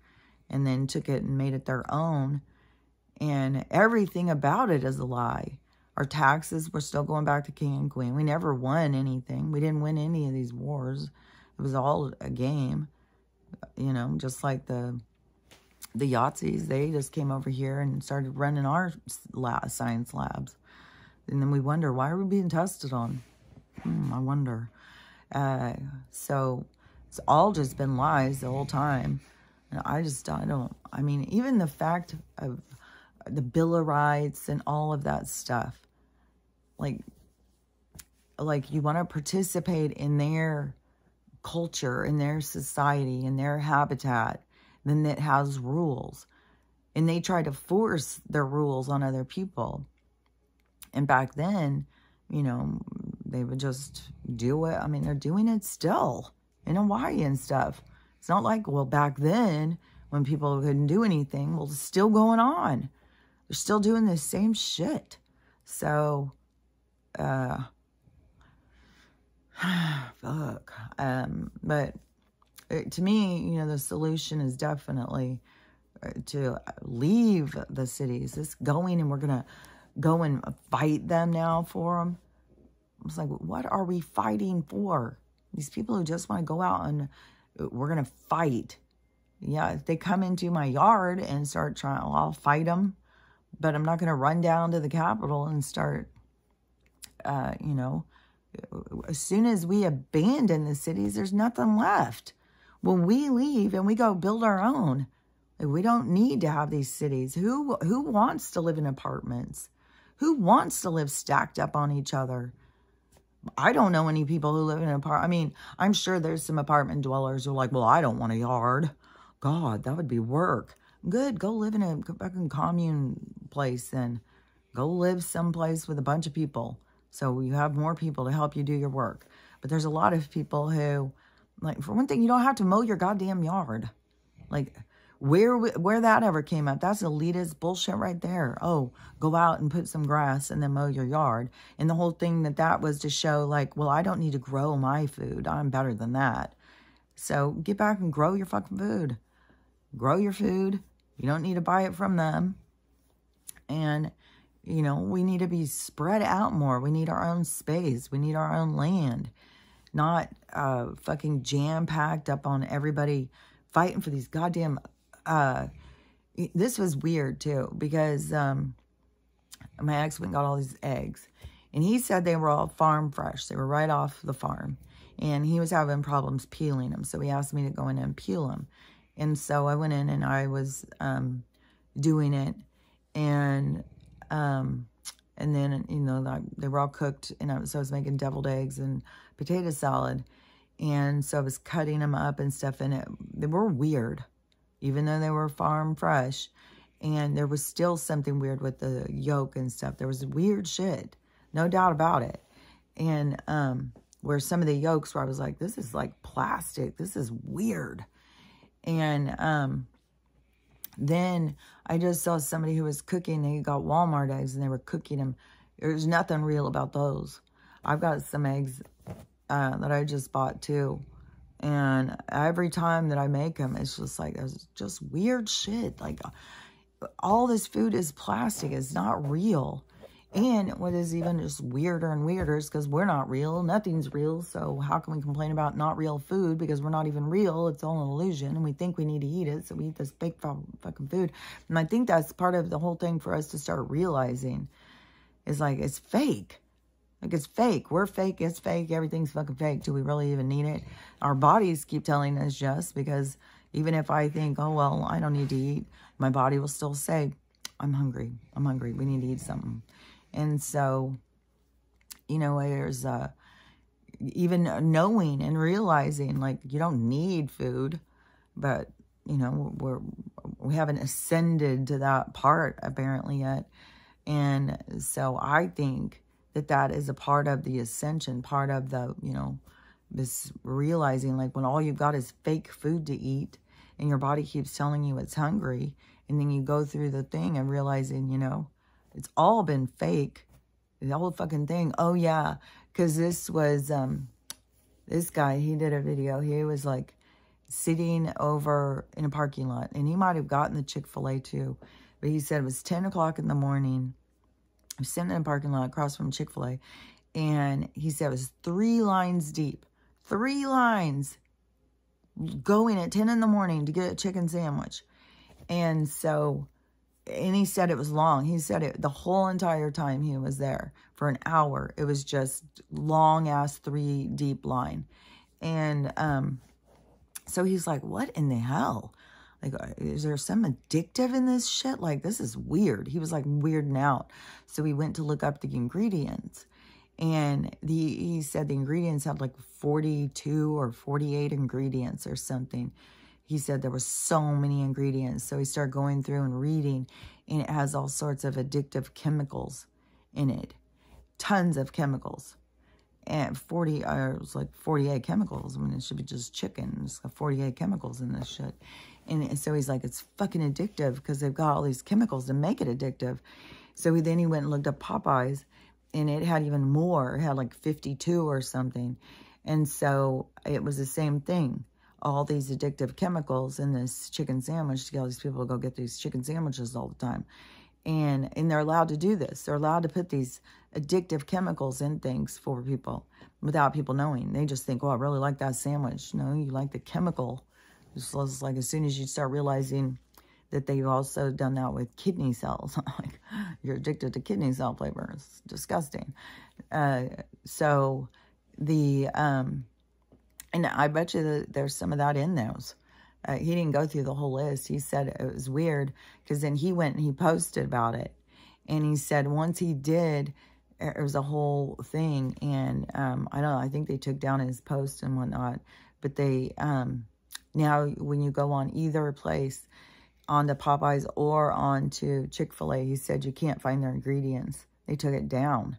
and then took it and made it their own. And everything about it is a lie. Our taxes were still going back to king and queen. We never won anything. We didn't win any of these wars. It was all a game, you know, just like the the Nazis. They just came over here and started running our science labs. And then we wonder, why are we being tested on? Hmm, I wonder. Uh, so it's all just been lies the whole time. I just, I don't, I mean, even the fact of the Bill of Rights and all of that stuff, like, like you want to participate in their culture, in their society, in their habitat, then it has rules. And they try to force their rules on other people. And back then, you know, they would just do it. I mean, they're doing it still in Hawaii and stuff. It's not like, well, back then when people couldn't do anything, well, it's still going on. They're still doing the same shit. So, uh, (sighs) fuck. Um, but it, to me, you know, the solution is definitely uh, to leave the cities. This going and we're going to go and fight them now for them. It's like, what are we fighting for? These people who just want to go out and we're going to fight. Yeah, if they come into my yard and start trying, I'll fight them. But I'm not going to run down to the Capitol and start, uh, you know, as soon as we abandon the cities, there's nothing left. When we leave and we go build our own, we don't need to have these cities. Who who wants to live in apartments? Who wants to live stacked up on each other? I don't know any people who live in an apartment. I mean, I'm sure there's some apartment dwellers who are like, well, I don't want a yard. God, that would be work. Good, go live in a fucking commune place and Go live someplace with a bunch of people. So you have more people to help you do your work. But there's a lot of people who, like, for one thing, you don't have to mow your goddamn yard. Like, Where where that ever came up, that's elitist bullshit right there. Oh, go out and put some grass and then mow your yard. And the whole thing that that was to show like, well, I don't need to grow my food. I'm better than that. So get back and grow your fucking food. Grow your food. You don't need to buy it from them. And, you know, we need to be spread out more. We need our own space. We need our own land. Not uh, fucking jam-packed up on everybody fighting for these goddamn uh, this was weird too because um, my ex went got all these eggs and he said they were all farm fresh. They were right off the farm and he was having problems peeling them. So he asked me to go in and peel them. And so I went in and I was um, doing it and um, and then, you know, they were all cooked and I was, so I was making deviled eggs and potato salad. And so I was cutting them up and stuff and it, they were weird even though they were farm fresh. And there was still something weird with the yolk and stuff. There was weird shit, no doubt about it. And um, where some of the yolks where I was like, this is like plastic. This is weird. And um, then I just saw somebody who was cooking. They got Walmart eggs and they were cooking them. There's nothing real about those. I've got some eggs uh, that I just bought too. And every time that I make them, it's just like, it's just weird shit. Like, all this food is plastic. It's not real. And what is even just weirder and weirder is because we're not real. Nothing's real. So how can we complain about not real food because we're not even real? It's all an illusion. And we think we need to eat it. So we eat this fake fucking food. And I think that's part of the whole thing for us to start realizing is like, it's fake. Like it's fake. We're fake. It's fake. Everything's fucking fake. Do we really even need it? Our bodies keep telling us yes because even if I think, oh, well, I don't need to eat, my body will still say, I'm hungry. I'm hungry. We need to eat something. And so, you know, there's uh, even knowing and realizing like you don't need food, but, you know, we're, we haven't ascended to that part apparently yet. And so I think that that is a part of the ascension, part of the, you know, this realizing like when all you've got is fake food to eat and your body keeps telling you it's hungry and then you go through the thing and realizing, you know, it's all been fake. The whole fucking thing. Oh yeah, because this was, um, this guy, he did a video. He was like sitting over in a parking lot and he might have gotten the Chick-fil-A too. But he said it was 10 o'clock in the morning I'm sitting in a parking lot across from Chick-fil-A. And he said it was three lines deep. Three lines going at 10 in the morning to get a chicken sandwich. And so, and he said it was long. He said it the whole entire time he was there for an hour. It was just long ass three deep line. And um, so he's like, what in the hell? Like, uh, is there some addictive in this shit? Like, this is weird. He was like weirding out. So we went to look up the ingredients. And the, he said the ingredients had like 42 or 48 ingredients or something. He said there was so many ingredients. So he started going through and reading. And it has all sorts of addictive chemicals in it. Tons of chemicals and 40 uh, it was like 48 chemicals. I mean, it should be just chicken. It's got 48 chemicals in this shit. And so he's like, it's fucking addictive because they've got all these chemicals to make it addictive. So he, then he went and looked up Popeyes and it had even more. It had like 52 or something. And so it was the same thing. All these addictive chemicals in this chicken sandwich to get all these people to go get these chicken sandwiches all the time. And, and they're allowed to do this. They're allowed to put these addictive chemicals in things for people without people knowing. They just think, oh, I really like that sandwich. No, you like the chemical it's like as soon as you start realizing that they've also done that with kidney cells. (laughs) like you're addicted to kidney cell flavor. It's disgusting. Uh, so the, um, and I bet you that there's some of that in those. Uh, he didn't go through the whole list. He said it was weird because then he went and he posted about it. And he said once he did, it was a whole thing. And um, I don't know, I think they took down his post and whatnot. But they, um, now, when you go on either place, on the Popeyes or on to Chick-fil-A, he said you can't find their ingredients. They took it down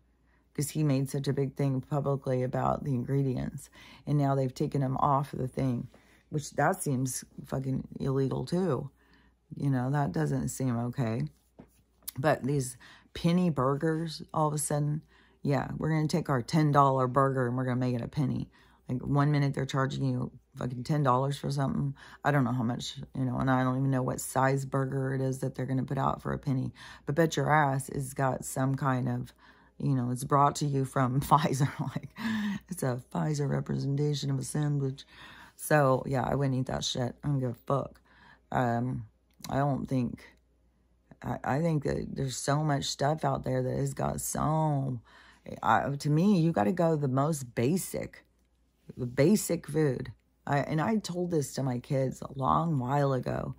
because he made such a big thing publicly about the ingredients. And now they've taken them off of the thing, which that seems fucking illegal too. You know, that doesn't seem okay. But these penny burgers, all of a sudden, yeah, we're going to take our $10 burger and we're going to make it a penny. Like one minute they're charging you fucking $10 for something. I don't know how much, you know, and I don't even know what size burger it is that they're going to put out for a penny. But bet your ass it's got some kind of, you know, it's brought to you from (laughs) Pfizer. like, it's a Pfizer representation of a sandwich. So, yeah, I wouldn't eat that shit. I don't give a fuck. Um, I don't think, I, think that there's so much stuff out there that has got so, I, to me, you got to go the most basic, the basic food. I, and I told this to my kids a long while ago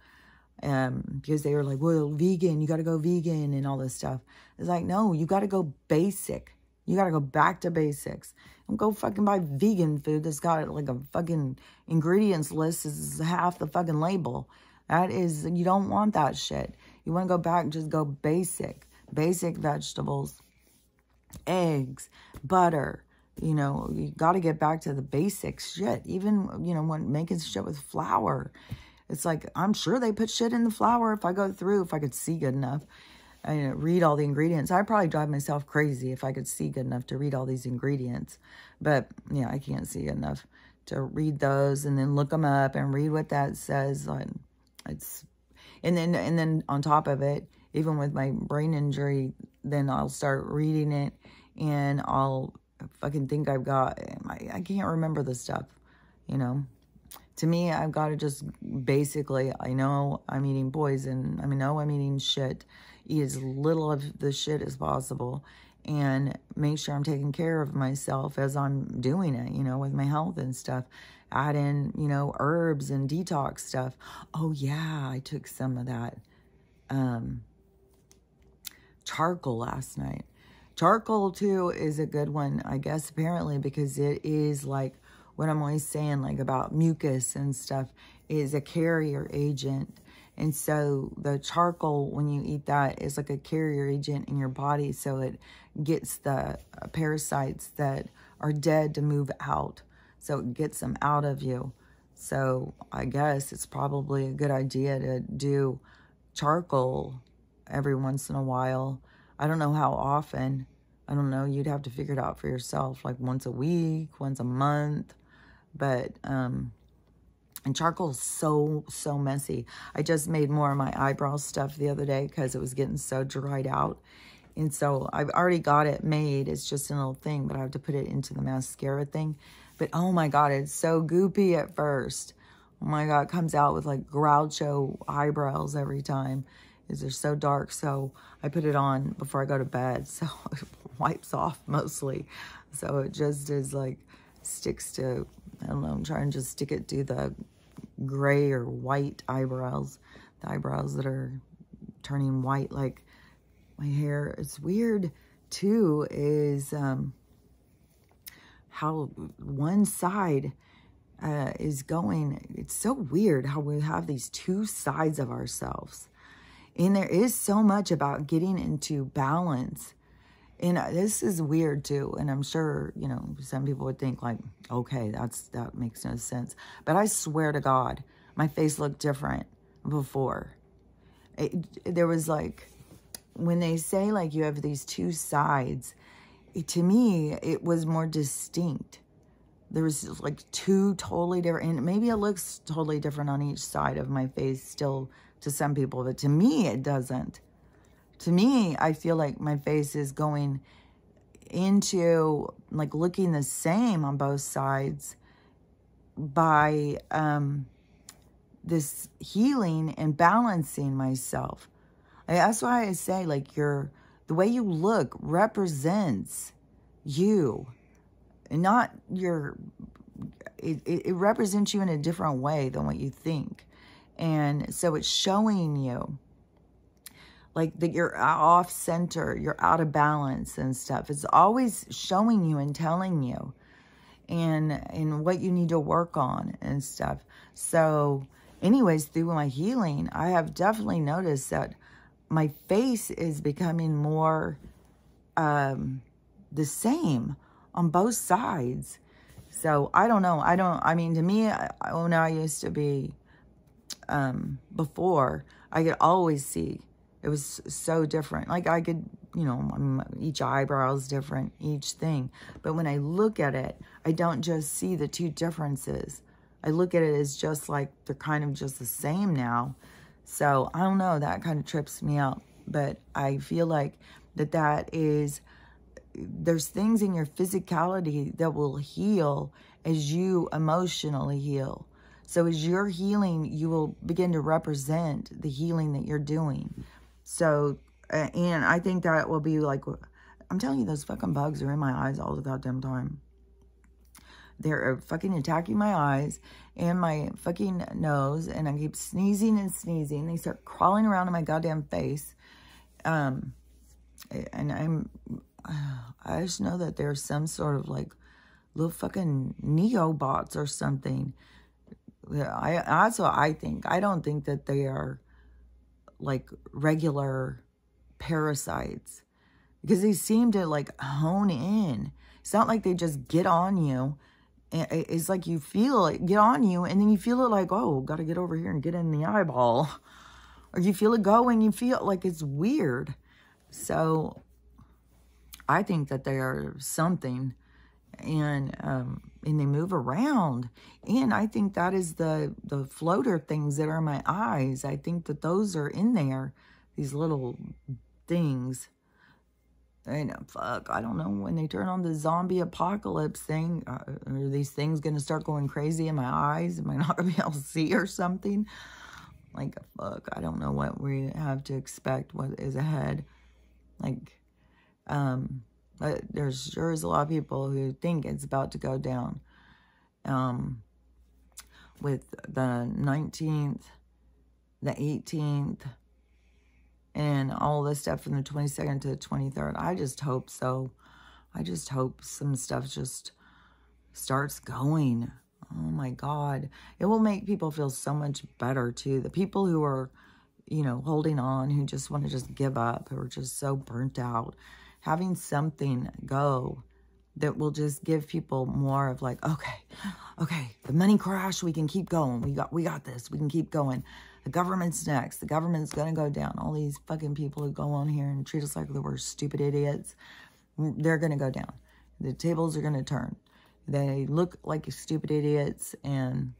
um, because they were like, well, vegan, you got to go vegan and all this stuff. It's like, no, you got to go basic. You got to go back to basics. Don't go fucking buy vegan food that's got like a fucking ingredients list is half the fucking label. That is, you don't want that shit. You want to go back and just go basic. Basic vegetables, eggs, butter, you know, you got to get back to the basics shit. Even, you know, when making shit with flour, it's like, I'm sure they put shit in the flour if I go through, if I could see good enough. You know, read all the ingredients. I'd probably drive myself crazy if I could see good enough to read all these ingredients. But, yeah, I can't see enough to read those and then look them up and read what that says. And it's, and then, and then on top of it, even with my brain injury, then I'll start reading it and I'll fucking think I've got, I, I can't remember the stuff, you know. To me, I've got to just basically, I know I'm eating poison. I mean, know I'm eating shit. Eat as little of the shit as possible and make sure I'm taking care of myself as I'm doing it, you know, with my health and stuff. Add in, you know, herbs and detox stuff. Oh, yeah, I took some of that um, charcoal last night. Charcoal, too, is a good one, I guess, apparently, because it is like what I'm always saying, like about mucus and stuff, is a carrier agent. And so the charcoal, when you eat that, is like a carrier agent in your body. So it gets the uh, parasites that are dead to move out. So it gets them out of you. So I guess it's probably a good idea to do charcoal every once in a while I don't know how often. I don't know. You'd have to figure it out for yourself, like once a week, once a month. But, um, and charcoal is so, so messy. I just made more of my eyebrow stuff the other day because it was getting so dried out. And so I've already got it made. It's just a little thing, but I have to put it into the mascara thing. But oh my God, it's so goopy at first. Oh my God, it comes out with like Groucho eyebrows every time is they're so dark. So I put it on before I go to bed. (laughs) So it wipes off mostly. So it just is like sticks to, I don't know, I'm trying to just stick it to the gray or white eyebrows. The eyebrows that are turning white like my hair. It's weird too is um, how one side uh, is going. It's so weird how we have these two sides of ourselves. And there is so much about getting into balance. And uh, this is weird too. And I'm sure, you know, some people would think like, okay, that's, that makes no sense. But I swear to God, my face looked different before. It, there was like, when they say like you have these two sides, it, to me, it was more distinct. There was like two totally different, and maybe it looks totally different on each side of my face still to some people, but to me, it doesn't. To me, I feel like my face is going into like looking the same on both sides by um, this healing and balancing myself. That's why I say like your the way you look represents you, not your. It, it, it represents you in a different way than what you think. And so it's showing you like that you're off center, you're out of balance and stuff. It's always showing you and telling you and and what you need to work on and stuff. So anyways, through my healing, I have definitely noticed that my face is becoming more um the same on both sides. So I don't know. I don't I mean to me, I, when I used to be um, before, I could always see it was so different. Like I could, you know, each eyebrow is different, each thing. But when I look at it, I don't just see the two differences. I look at it as just like they're kind of just the same now. So I don't know, that kind of trips me out. But I feel like that that is, there's things in your physicality that will heal as you emotionally heal. So as you're healing, you will begin to represent the healing that you're doing. So, and I think that will be like, I'm telling you, those fucking bugs are in my eyes all the goddamn time. They're uh, fucking attacking my eyes and my fucking nose, and I keep sneezing and sneezing. They start crawling around in my goddamn face. Um, and I'm, (sighs) I just know that there's some sort of like little fucking nanobots or something. I, what I think. I don't think that they are like regular parasites because they seem to like hone in. It's not like they just get on you. It's like you feel it get on you and then you feel it like, oh, got to get over here and get in the eyeball. Or you feel it go and you feel like it's weird. So I think that they are something and um, and they move around. And I think that is the the floater things that are my eyes. I think that those are in there, these little things. And fuck, I don't know when they turn on the zombie apocalypse thing. Uh, are these things going to start going crazy in my eyes? Am I not going to be able to see or something? Like, fuck, I don't know what we have to expect, what is ahead. Like, um, but there's sure is a lot of people who think it's about to go down. Um, with the 19th, the 18th, and all this stuff from the 22nd to the 23rd. I just hope so. I just hope some stuff just starts going. Oh my God. It will make people feel so much better too. The people who are, you know, holding on, who just want to just give up, who are just so burnt out having something go that will just give people more of like, okay, okay, the money crash, we can keep going. We got, we got this. We can keep going. The government's next. The government's going to go down. All these fucking people who go on here and treat us like we're stupid idiots, they're going to go down. The tables are going to turn. They look like stupid idiots and,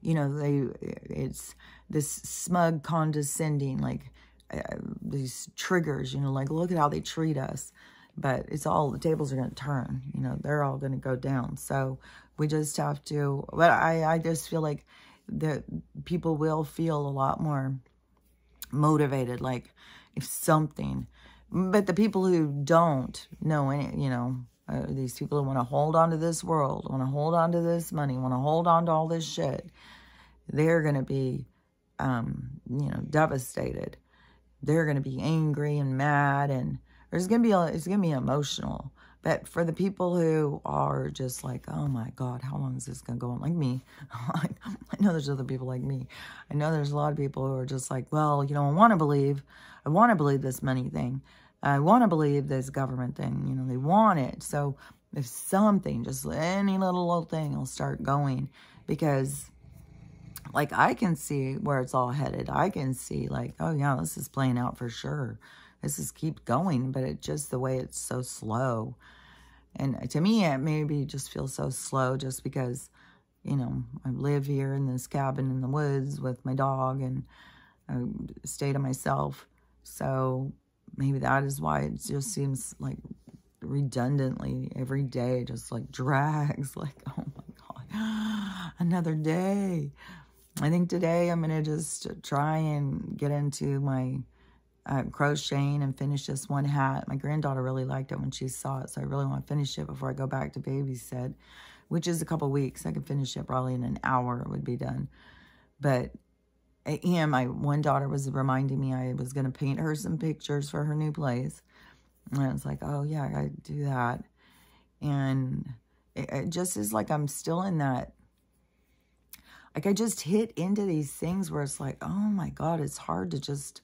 you know, they, it's this smug condescending, like, uh, these triggers, you know, like look at how they treat us. But it's all, the tables are going to turn, you know, they're all going to go down. So we just have to, but I, I just feel like that people will feel a lot more motivated, like if something, but the people who don't know any, you know, uh, these people who want to hold on to this world, want to hold on to this money, want to hold on to all this shit, they're going to be, um, you know, devastated they're going to be angry and mad and there's going to be, a, it's going to be emotional. But for the people who are just like, oh my God, how long is this going to go on? Like me, (laughs) I know there's other people like me. I know there's a lot of people who are just like, well, you know, I want to believe, I want to believe this money thing. I want to believe this government thing. You know, they want it. So if something, just any little, little thing will start going because like I can see where it's all headed. I can see like, oh yeah, this is playing out for sure. This is keep going, but it just the way it's so slow. And uh, to me, it maybe just feels so slow just because, you know, I live here in this cabin in the woods with my dog and I stay to myself. So maybe that is why it just seems like redundantly every day just like drags (laughs) like, oh my God, another day. I think today I'm going to just try and get into my uh, crocheting and finish this one hat. My granddaughter really liked it when she saw it, so I really want to finish it before I go back to babysit, which is a couple weeks. I could finish it probably in an hour it would be done. But and my one daughter was reminding me I was going to paint her some pictures for her new place. And I was like, oh, yeah, I do that. And it, it just is like I'm still in that like I just hit into these things where it's like, oh my God, it's hard to just,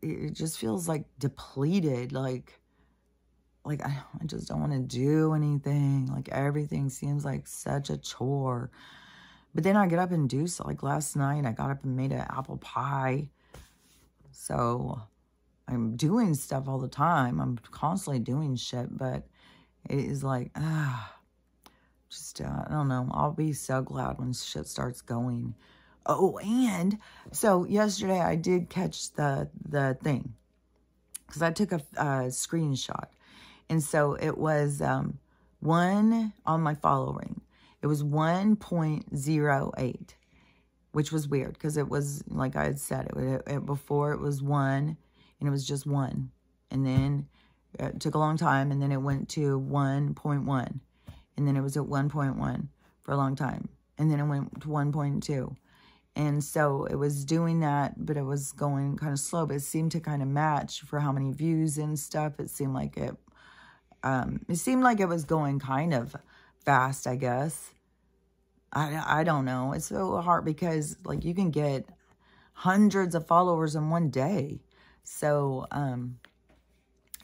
it just feels like depleted. Like, like I, I just don't want to do anything. Like everything seems like such a chore. But then I get up and do so. Like last night, I got up and made an apple pie. So I'm doing stuff all the time. I'm constantly doing shit, but it is like, ah, just, uh, I don't know. I'll be so glad when shit starts going. Oh, and so yesterday I did catch the, the thing because I took a, a screenshot. And so it was um, one on my following. It was 1.08, which was weird because it was, like I had said, it, it, before it was one and it was just one. And then it took a long time and then it went to 1.1 and then it was at 1.1 for a long time and then it went to 1.2 and so it was doing that but it was going kind of slow but it seemed to kind of match for how many views and stuff. It seemed like it um it seemed like it was going kind of fast i guess. I i don't know. It's so hard because like you can get hundreds of followers in one day. So um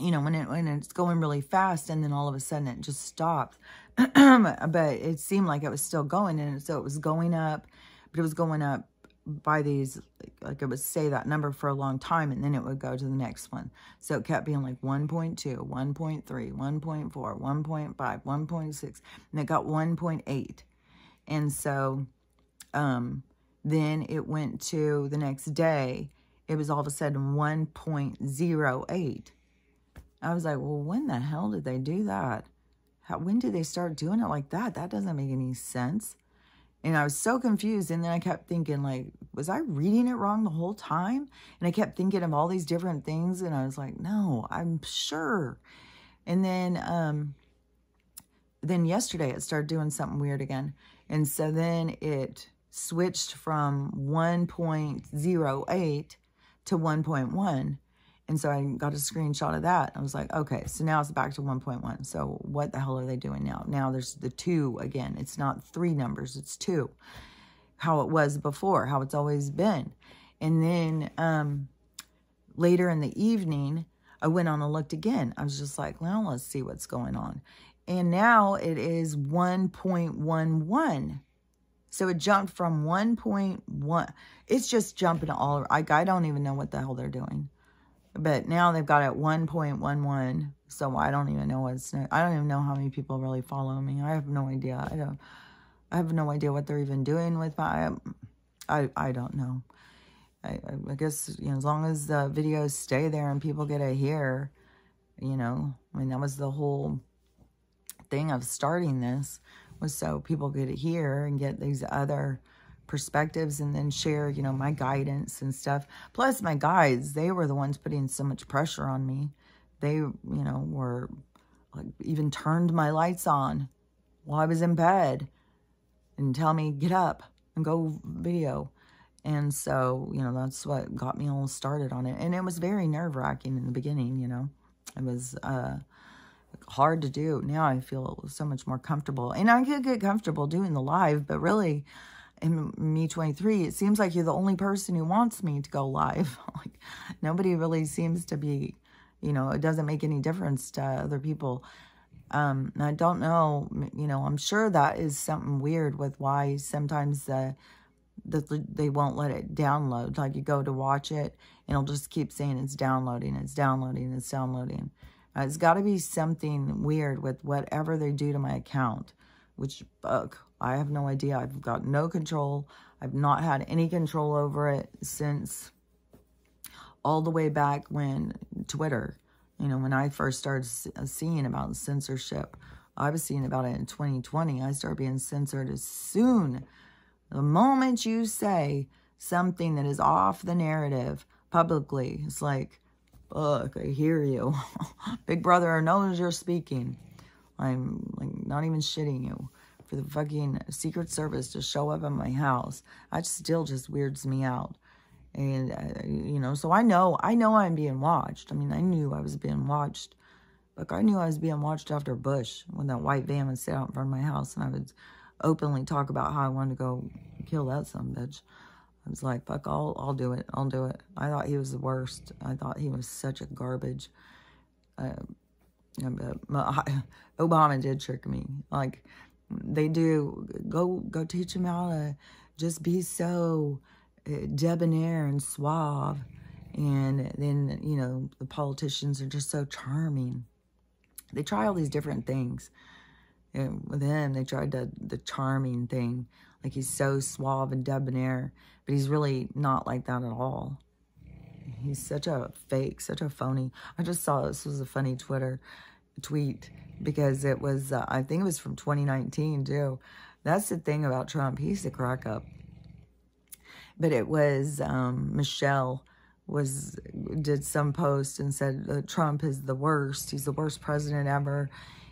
you know, when it when it's going really fast and then all of a sudden it just stops. (clears throat) but it seemed like it was still going and so it was going up, but it was going up by these like it would say that number for a long time and then it would go to the next one. So it kept being like 1.2, 1.3, 1.4, 1.5, 1.6 and it got 1.8. And so um then it went to the next day it was all of a sudden 1.08 I was like, well, when the hell did they do that? How, when did they start doing it like that? That doesn't make any sense. And I was so confused. And then I kept thinking, like, was I reading it wrong the whole time? And I kept thinking of all these different things. And I was like, no, I'm sure. And then, um, then yesterday it started doing something weird again. And so then it switched from 1.08 to 1.1. And so I got a screenshot of that. I was like, okay, so now it's back to 1.1. So what the hell are they doing now? Now there's the two again. It's not three numbers, it's two. How it was before, how it's always been. And then um, later in the evening, I went on and looked again. I was just like, well, let's see what's going on. And now it is 1.11. So it jumped from 1.1. It's just jumping all. Like, I don't even know what the hell they're doing. But now they've got it 1.11. So I don't even know what's I don't even know how many people really follow me. I have no idea. I don't I have no idea what they're even doing with my I I don't know. I, I guess you know as long as the videos stay there and people get to hear, you know, I mean that was the whole thing of starting this was so people could hear and get these other perspectives and then share, you know, my guidance and stuff. Plus my guides, they were the ones putting so much pressure on me. They, you know, were like even turned my lights on while I was in bed and tell me get up and go video. And so, you know, that's what got me all started on it. And it was very nerve wracking in the beginning, you know, it was, uh, hard to do. Now I feel so much more comfortable and I could get comfortable doing the live, but really in me 23 it seems like you're the only person who wants me to go live. (laughs) Like nobody really seems to be you know it doesn't make any difference to other people. Um i don't know you know i'm sure that is something weird with why sometimes the the, they won't let it download. Like you go to watch it and it'll just keep saying it's downloading it's downloading it's downloading. Uh, it's got to be something weird with whatever they do to my account which bug I have no idea. I've got no control. I've not had any control over it since all the way back when Twitter, you know, when I first started uh, seeing about censorship, I was seeing about it in 2020. I started being censored as soon, the moment you say something that is off the narrative publicly, it's like, look, I hear you. (laughs) Big brother knows you're speaking. I'm like not even shitting you for the fucking Secret Service to show up at my house. That still just weirds me out. And, uh, you know, so I know, I know I'm being watched. I mean, I knew I was being watched. Like, I knew I was being watched after Bush when that white van would sit out in front of my house and I would openly talk about how I wanted to go kill that some bitch. I was like, fuck, I'll, I'll do it. I'll do it. I thought he was the worst. I thought he was such a garbage. Uh, (laughs) Obama did trick me. Like, they do go go teach them how to just be so uh, debonair and suave. And then you know the politicians are just so charming. They try all these different things. And with him they tried the the charming thing. Like he's so suave and debonair but he's really not like that at all. He's such a fake such a phony. I just saw this was a funny twitter tweet because it was, uh, I think it was from 2019 too. That's the thing about Trump. He's a crack up. But it was um, Michelle was did some post and said uh, Trump is the worst. He's the worst president ever.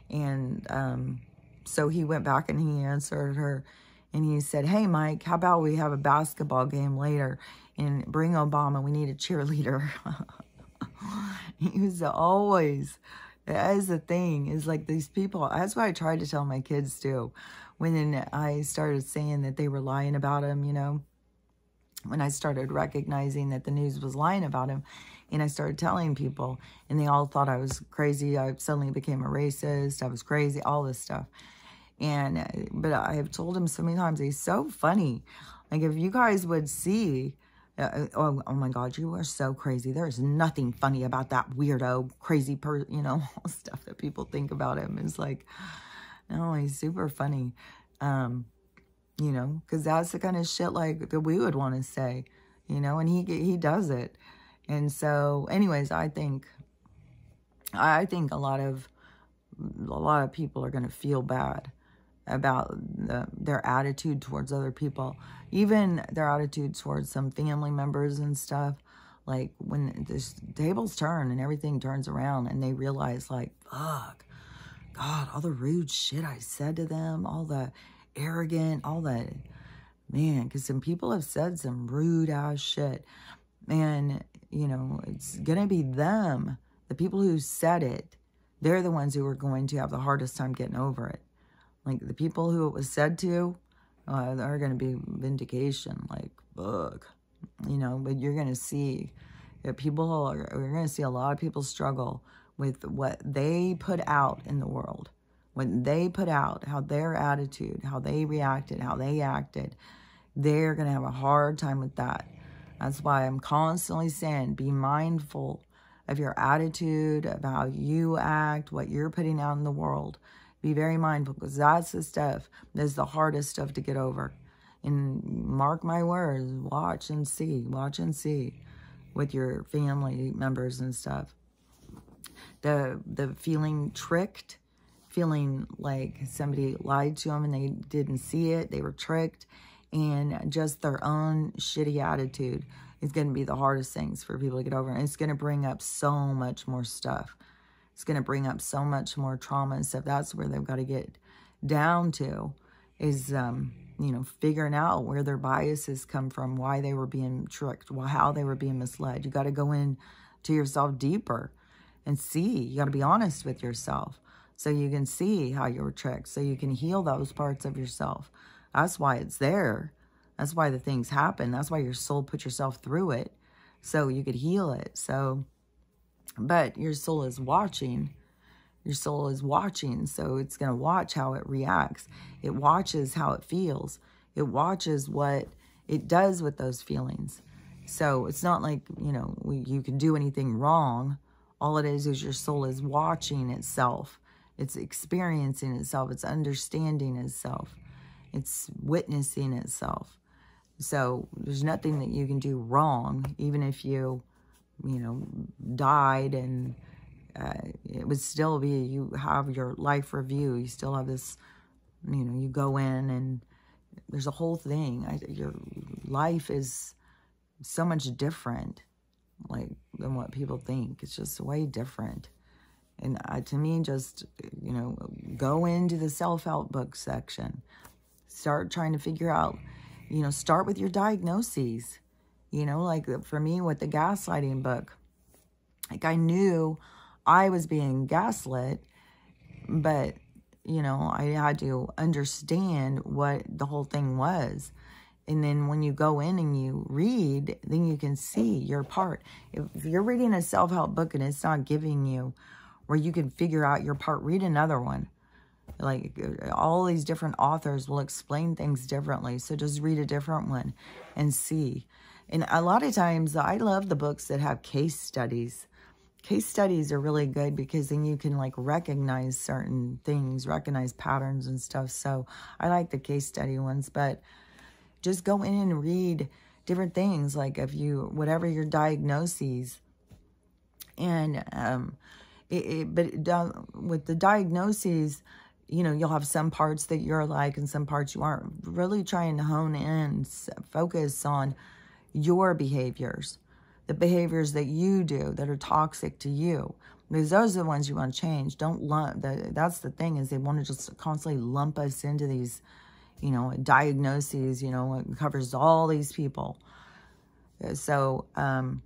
And um, so he went back and he answered her and he said, hey, Mike, how about we have a basketball game later and bring Obama? We need a cheerleader. (laughs) he was always that is the thing, is like these people, that's what I tried to tell my kids too. When I started saying that they were lying about him, you know, when I started recognizing that the news was lying about him, and I started telling people, and they all thought I was crazy. I suddenly became a racist. I was crazy, all this stuff. And, uh, but I have told him so many times, he's so funny. Like, if you guys would see uh, oh, oh my God, you are so crazy. There's nothing funny about that weirdo, crazy person, you know, (laughs) stuff that people think about him is like, no, he's super funny. Um, you know, because that's the kind of shit like that we would want to say, you know, and he he does it. And so, anyways, I think I think a lot of a lot of people are going to feel bad about the, their attitude towards other people, even their attitude towards some family members and stuff. Like when the tables turn and everything turns around and they realize like, fuck, God, all the rude shit I said to them, all the arrogant, all the, man, because some people have said some rude ass shit. And, you know, it's going to be them, the people who said it, they're the ones who are going to have the hardest time getting over it. Like the people who it was said to uh, are going to be vindication. Like, fuck. You know, but you're going to see that people are, you're going to see a lot of people struggle with what they put out in the world. When they put out how their attitude, how they reacted, how they acted, they're going to have a hard time with that. That's why I'm constantly saying be mindful of your attitude, of how you act, what you're putting out in the world. Be very mindful because that's the stuff that's the hardest stuff to get over. And mark my words, watch and see, watch and see with your family members and stuff. The the feeling tricked, feeling like somebody lied to them and they didn't see it, they were tricked, and just their own shitty attitude is going to be the hardest things for people to get over. And it's going to bring up so much more stuff. It's going to bring up so much more trauma and stuff. That's where they've got to get down to is, um, you know, figuring out where their biases come from, why they were being tricked, why how they were being misled. You got to go in to yourself deeper and see. You got to be honest with yourself so you can see how you were tricked, so you can heal those parts of yourself. That's why it's there. That's why the things happen. That's why your soul put yourself through it so you could heal it. So but your soul is watching. Your soul is watching, so it's going to watch how it reacts. It watches how it feels. It watches what it does with those feelings. So it's not like, you know, you can do anything wrong. All it is is your soul is watching itself. It's experiencing itself. It's understanding itself. It's witnessing itself. So there's nothing that you can do wrong, even if you you know, died and uh, it would still be, you have your life review. You still have this, you know, you go in and there's a whole thing. I, your life is so much different, like, than what people think. It's just way different. And uh, to me, just, you know, go into the self-help book section. Start trying to figure out, you know, start with your diagnoses. You know, like uh, for me with the gaslighting book, like I knew I was being gaslit, but, you know, I had to understand what the whole thing was. And then when you go in and you read, then you can see your part. If you're reading a self-help book and it's not giving you where you can figure out your part, read another one. like uh, all these different authors will explain things differently. So just read a different one and see. And a lot of times I love the books that have case studies. Case studies are really good because then you can like recognize certain things, recognize patterns and stuff. So I like the case study ones, but just go in and read different things. Like if you, whatever your diagnoses and, um, it, it, but with the diagnoses, you know, you'll have some parts that you're like and some parts you aren't. Really trying to hone in, focus on your behaviors, the behaviors that you do that are toxic to you. Because those are the ones you want to change. Don't lump, that, that's the thing is they want to just constantly lump us into these, you know, diagnoses, you know, it covers all these people. So, um,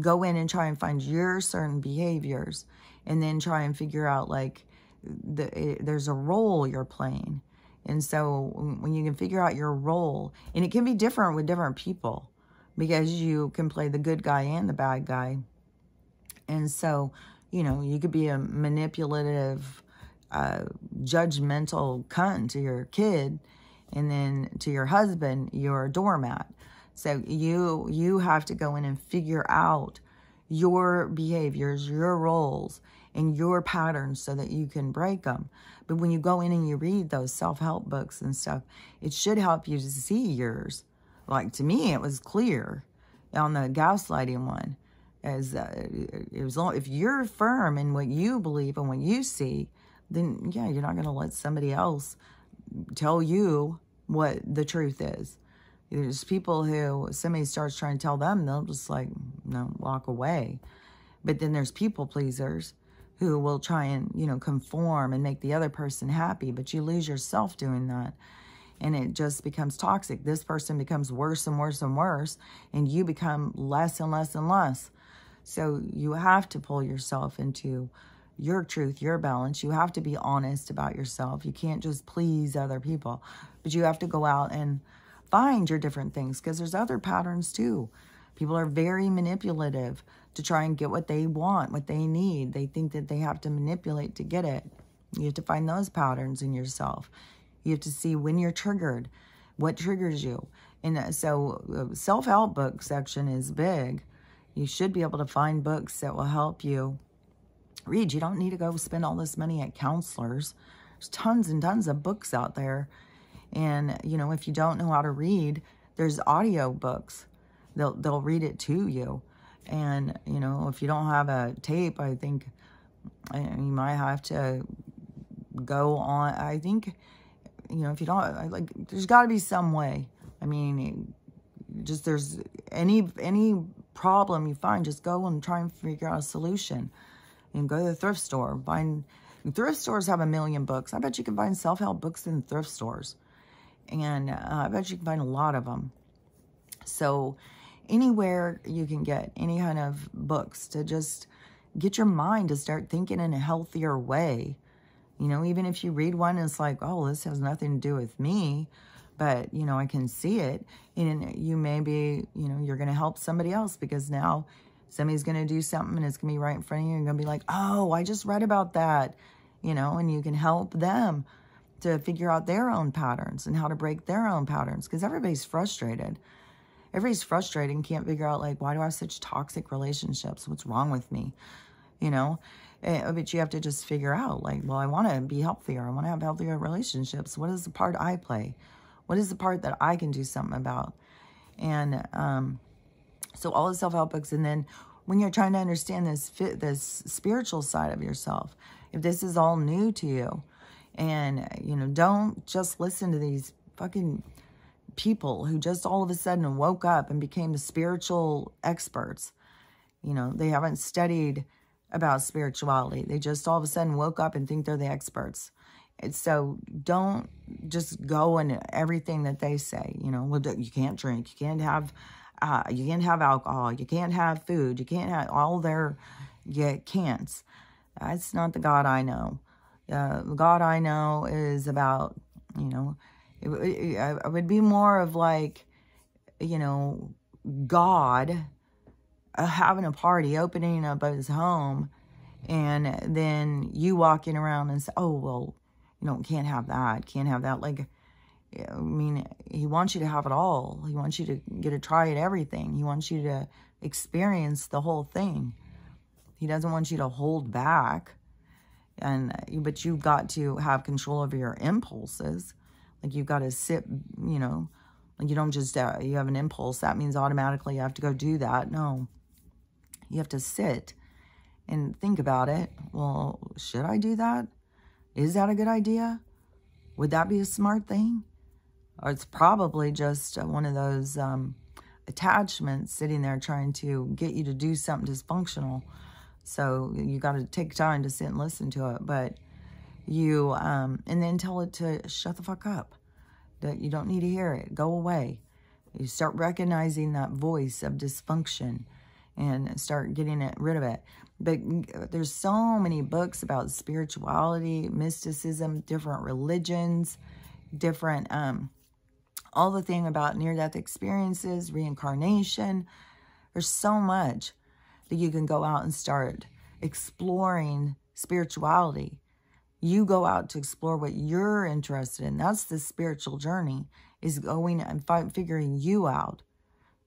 go in and try and find your certain behaviors and then try and figure out like, the, it, there's a role you're playing. And so when you can figure out your role, and it can be different with different people because you can play the good guy and the bad guy. And so, you know, you could be a manipulative, uh, judgmental cunt to your kid, and then to your husband, you're a doormat. So you you have to go in and figure out your behaviors, your roles, and your patterns so that you can break them. But when you go in and you read those self-help books and stuff, it should help you to see yours. Like to me, it was clear on the gaslighting one. As uh, it was, if you're firm in what you believe and what you see, then yeah, you're not going to let somebody else tell you what the truth is. There's people who somebody starts trying to tell them, they'll just like, you know, walk away. But then there's people pleasers who will try and, you know, conform and make the other person happy, but you lose yourself doing that. And it just becomes toxic. This person becomes worse and worse and worse, and you become less and less and less. So you have to pull yourself into your truth, your balance. You have to be honest about yourself. You can't just please other people, but you have to go out and find your different things because there's other patterns too. People are very manipulative to try and get what they want, what they need. They think that they have to manipulate to get it. You have to find those patterns in yourself. You have to see when you're triggered, what triggers you. And uh, so uh, self-help book section is big. You should be able to find books that will help you read. You don't need to go spend all this money at counselors. There's tons and tons of books out there. And, you know, if you don't know how to read, there's audio books. They'll, they'll read it to you. And, you know, if you don't have a tape, I think you might have to go on. I think, you know, if you don't, like, there's got to be some way. I mean, just there's any, any problem you find, just go and try and figure out a solution. And go to the thrift store. Find, thrift stores have a million books. I bet you can find self-help books in thrift stores. And uh, I bet you can find a lot of them. So, anywhere you can get any kind of books to just get your mind to start thinking in a healthier way. You know, even if you read one, it's like, oh, this has nothing to do with me, but, you know, I can see it. And you may be, you know, you're going to help somebody else because now somebody's going to do something and it's going to be right in front of you. You're going to be like, oh, I just read about that, you know, and you can help them to figure out their own patterns and how to break their own patterns because everybody's frustrated everybody's frustrated and can't figure out like, why do I have such toxic relationships? What's wrong with me? You know, but you have to just figure out like, well, I want to be healthier. I want to have healthier relationships. What is the part I play? What is the part that I can do something about? And um, so all the self-help books. And then when you're trying to understand this, fit, this spiritual side of yourself, if this is all new to you, and, you know, don't just listen to these fucking people who just all of a sudden woke up and became the spiritual experts. You know, they haven't studied about spirituality. They just all of a sudden woke up and think they're the experts. And so don't just go in everything that they say. You know, you can't drink, you can't have, uh, you can't have alcohol, you can't have food, you can't have all their, you can'ts. That's not the God I know. Uh, God I know is about, you know, it, it, it would be more of like, you know, God having a party, opening up his home, and then you walking around and say, oh, well, You know, can't have that. Can't have that. Like, I mean, he wants you to have it all. He wants you to get a try at everything. He wants you to experience the whole thing. He doesn't want you to hold back. And but you've got to have control over your impulses. Like you've got to sit, you know, like you don't just uh, you have an impulse that means automatically you have to go do that. No. You have to sit and think about it. Well, should I do that? Is that a good idea? Would that be a smart thing? Or it's probably just one of those um, attachments sitting there trying to get you to do something dysfunctional. So you got to take time to sit and listen to it. But you, um, and then tell it to shut the fuck up. That you don't need to hear it. Go away. You start recognizing that voice of dysfunction and start getting it rid of it. But there's so many books about spirituality, mysticism, different religions, different um, all the thing about near-death experiences, reincarnation. There's so much that you can go out and start exploring spirituality. You go out to explore what you're interested in. That's the spiritual journey, is going and figuring you out.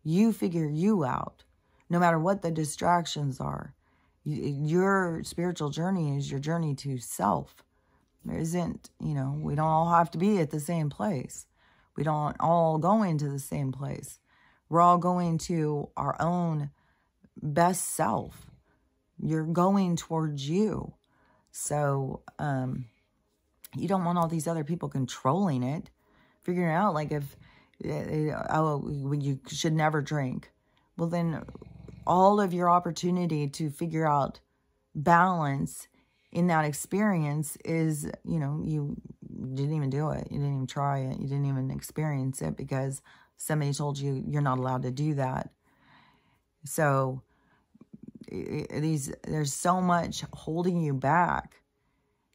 You figure you out, no matter what the distractions are. Your spiritual journey is your journey to self. There isn't, you know, we don't all have to be at the same place. We don't all go into the same place. We're all going to our own best self. You're going towards you. So, um, you don't want all these other people controlling it. Figuring out, like, if, uh, oh, you should never drink. Well, then all of your opportunity to figure out balance in that experience is, you know, you didn't even do it. You didn't even try it. You didn't even experience it because somebody told you you're not allowed to do that. So these there's so much holding you back.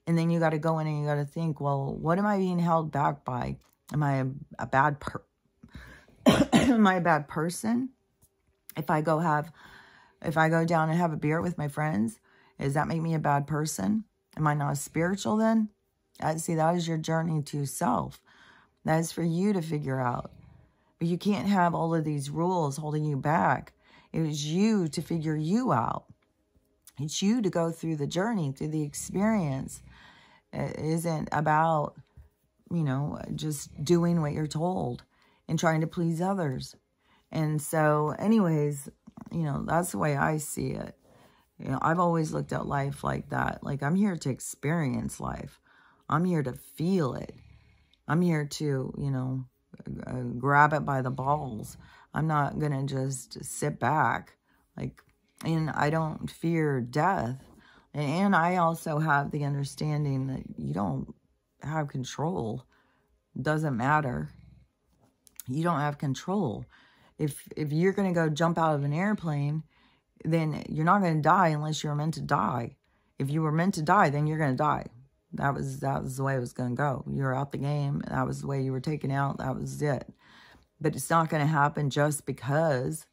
And then you got to go in and you got to think, well, what am I being held back by? Am I a, a bad per (coughs) am I a bad person? If I go have if I go down and have a beer with my friends, does that make me a bad person? Am I not spiritual then? I see that is your journey to self. That is for you to figure out. But you can't have all of these rules holding you back. It is you to figure you out. It's you to go through the journey, through the experience. It isn't about, you know, just doing what you're told and trying to please others. And so, anyways, you know, that's the way I see it. You know, I've always looked at life like that. Like, I'm here to experience life. I'm here to feel it. I'm here to, you know, uh, grab it by the balls. I'm not going to just sit back. Like, and I don't fear death. And I also have the understanding that you don't have control. Doesn't matter. You don't have control. If if you're going to go jump out of an airplane, then you're not going to die unless you're meant to die. If you were meant to die, then you're going to die. That was that was the way it was going to go. You're out the game. That was the way you were taken out. That was it. But it's not going to happen just because.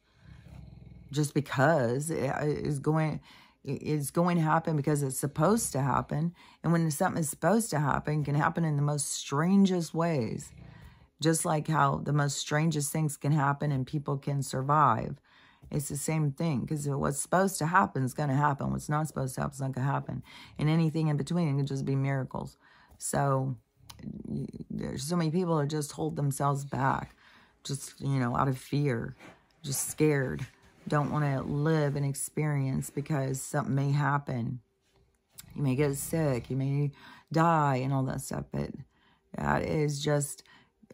Just because it is going it's going to happen because it's supposed to happen. And when something is supposed to happen, can happen in the most strangest ways. Just like how the most strangest things can happen and people can survive. It's the same thing because what's supposed to happen is going to happen. What's not supposed to happen is not going to happen. And anything in between can just be miracles. So there's so many people that just hold themselves back, just, you know, out of fear, just scared, don't want to live and experience because something may happen. You may get sick, you may die and all that stuff. But that is just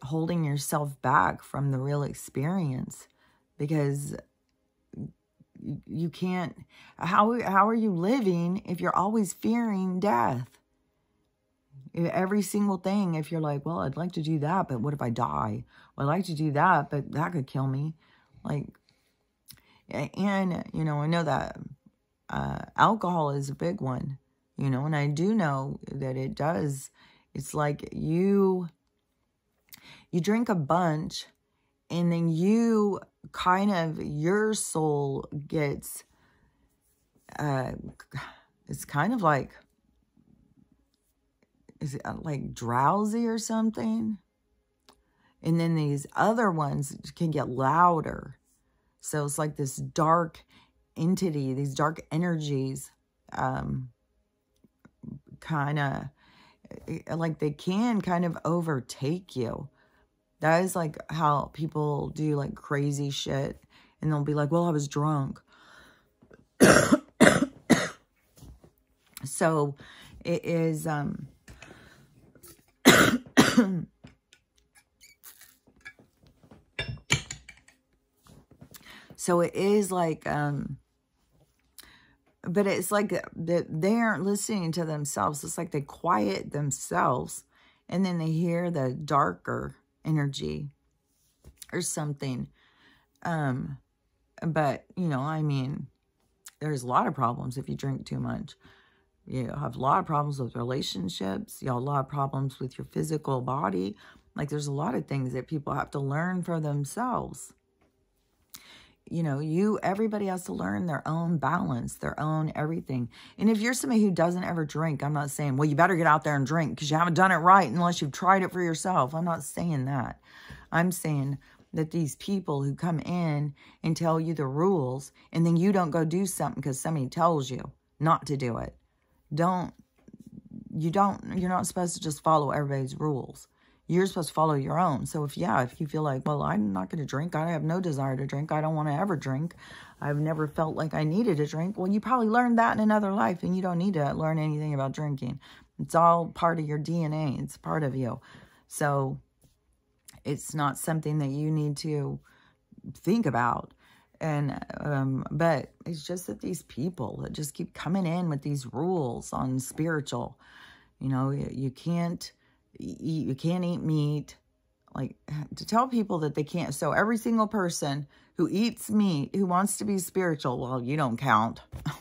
holding yourself back from the real experience because you can't how how are you living if you're always fearing death? Every single thing if you're like well i'd like to do that but what if i die? Well, i'd like to do that but that could kill me. Like and you know i know that uh, alcohol is a big one you know and i do know that it does. It's like you you drink a bunch and then you kind of your soul gets uh it's kind of like is it uh, like drowsy or something? And then these other ones can get louder. So it's like this dark entity, these dark energies, um, kind of eh, like they can kind of overtake you. That is like how people do like crazy shit. And they'll be like, well, I was drunk. so it is, um, (coughs) so it is like, um, but it's like that they aren't listening to themselves. It's like they quiet themselves and then they hear the darker energy or something. Um, but, you know, I mean, there's a lot of problems if you drink too much. You have a lot of problems with relationships. You have a lot of problems with your physical body. Like there's a lot of things that people have to learn for themselves. You know, you, everybody has to learn their own balance, their own everything. And if you're somebody who doesn't ever drink, I'm not saying, well, you better get out there and drink because you haven't done it right unless you've tried it for yourself. I'm not saying that. I'm saying that these people who come in and tell you the rules and then you don't go do something because somebody tells you not to do it. Don't, you don't, you're not supposed to just follow everybody's rules. You're supposed to follow your own. So if, yeah, if you feel like, well, I'm not going to drink. I have no desire to drink. I don't want to ever drink. I've never felt like I needed to drink. Well, you probably learned that in another life and you don't need to learn anything about drinking. It's all part of your DNA. It's part of you. So it's not something that you need to think about. And, um, but it's just that these people that just keep coming in with these rules on spiritual, you know, you, you can't you can't eat meat. Like to tell people that they can't. So every single person who eats meat, who wants to be spiritual, well, you don't count. (laughs)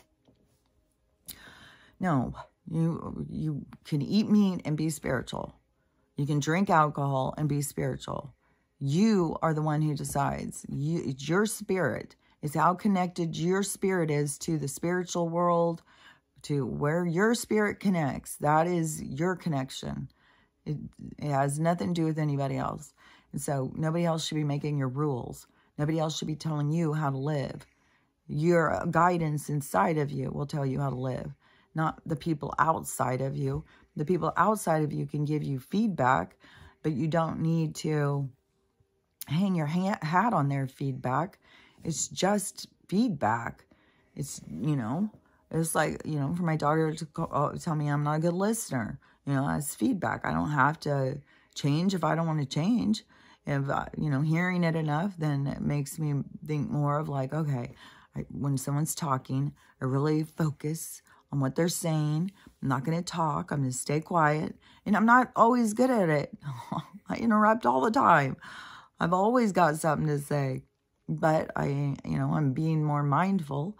no, you, you can eat meat and be spiritual. You can drink alcohol and be spiritual. You are the one who decides. You, it's your spirit. It's how connected your spirit is to the spiritual world, to where your spirit connects. That is your connection. It, it has nothing to do with anybody else. And so nobody else should be making your rules. Nobody else should be telling you how to live. Your guidance inside of you will tell you how to live, not the people outside of you. The people outside of you can give you feedback, but you don't need to hang your hat on their feedback. It's just feedback. It's, you know, it's like, you know, for my daughter to call, oh, tell me I'm not a good listener. You know, as feedback. I don't have to change if I don't want to change. If, uh, you know, hearing it enough, then it makes me think more of like, okay, I, when someone's talking, I really focus on what they're saying. I'm not going to talk. I'm going to stay quiet. And I'm not always good at it. (laughs) I interrupt all the time. I've always got something to say. But I, you know, I'm being more mindful.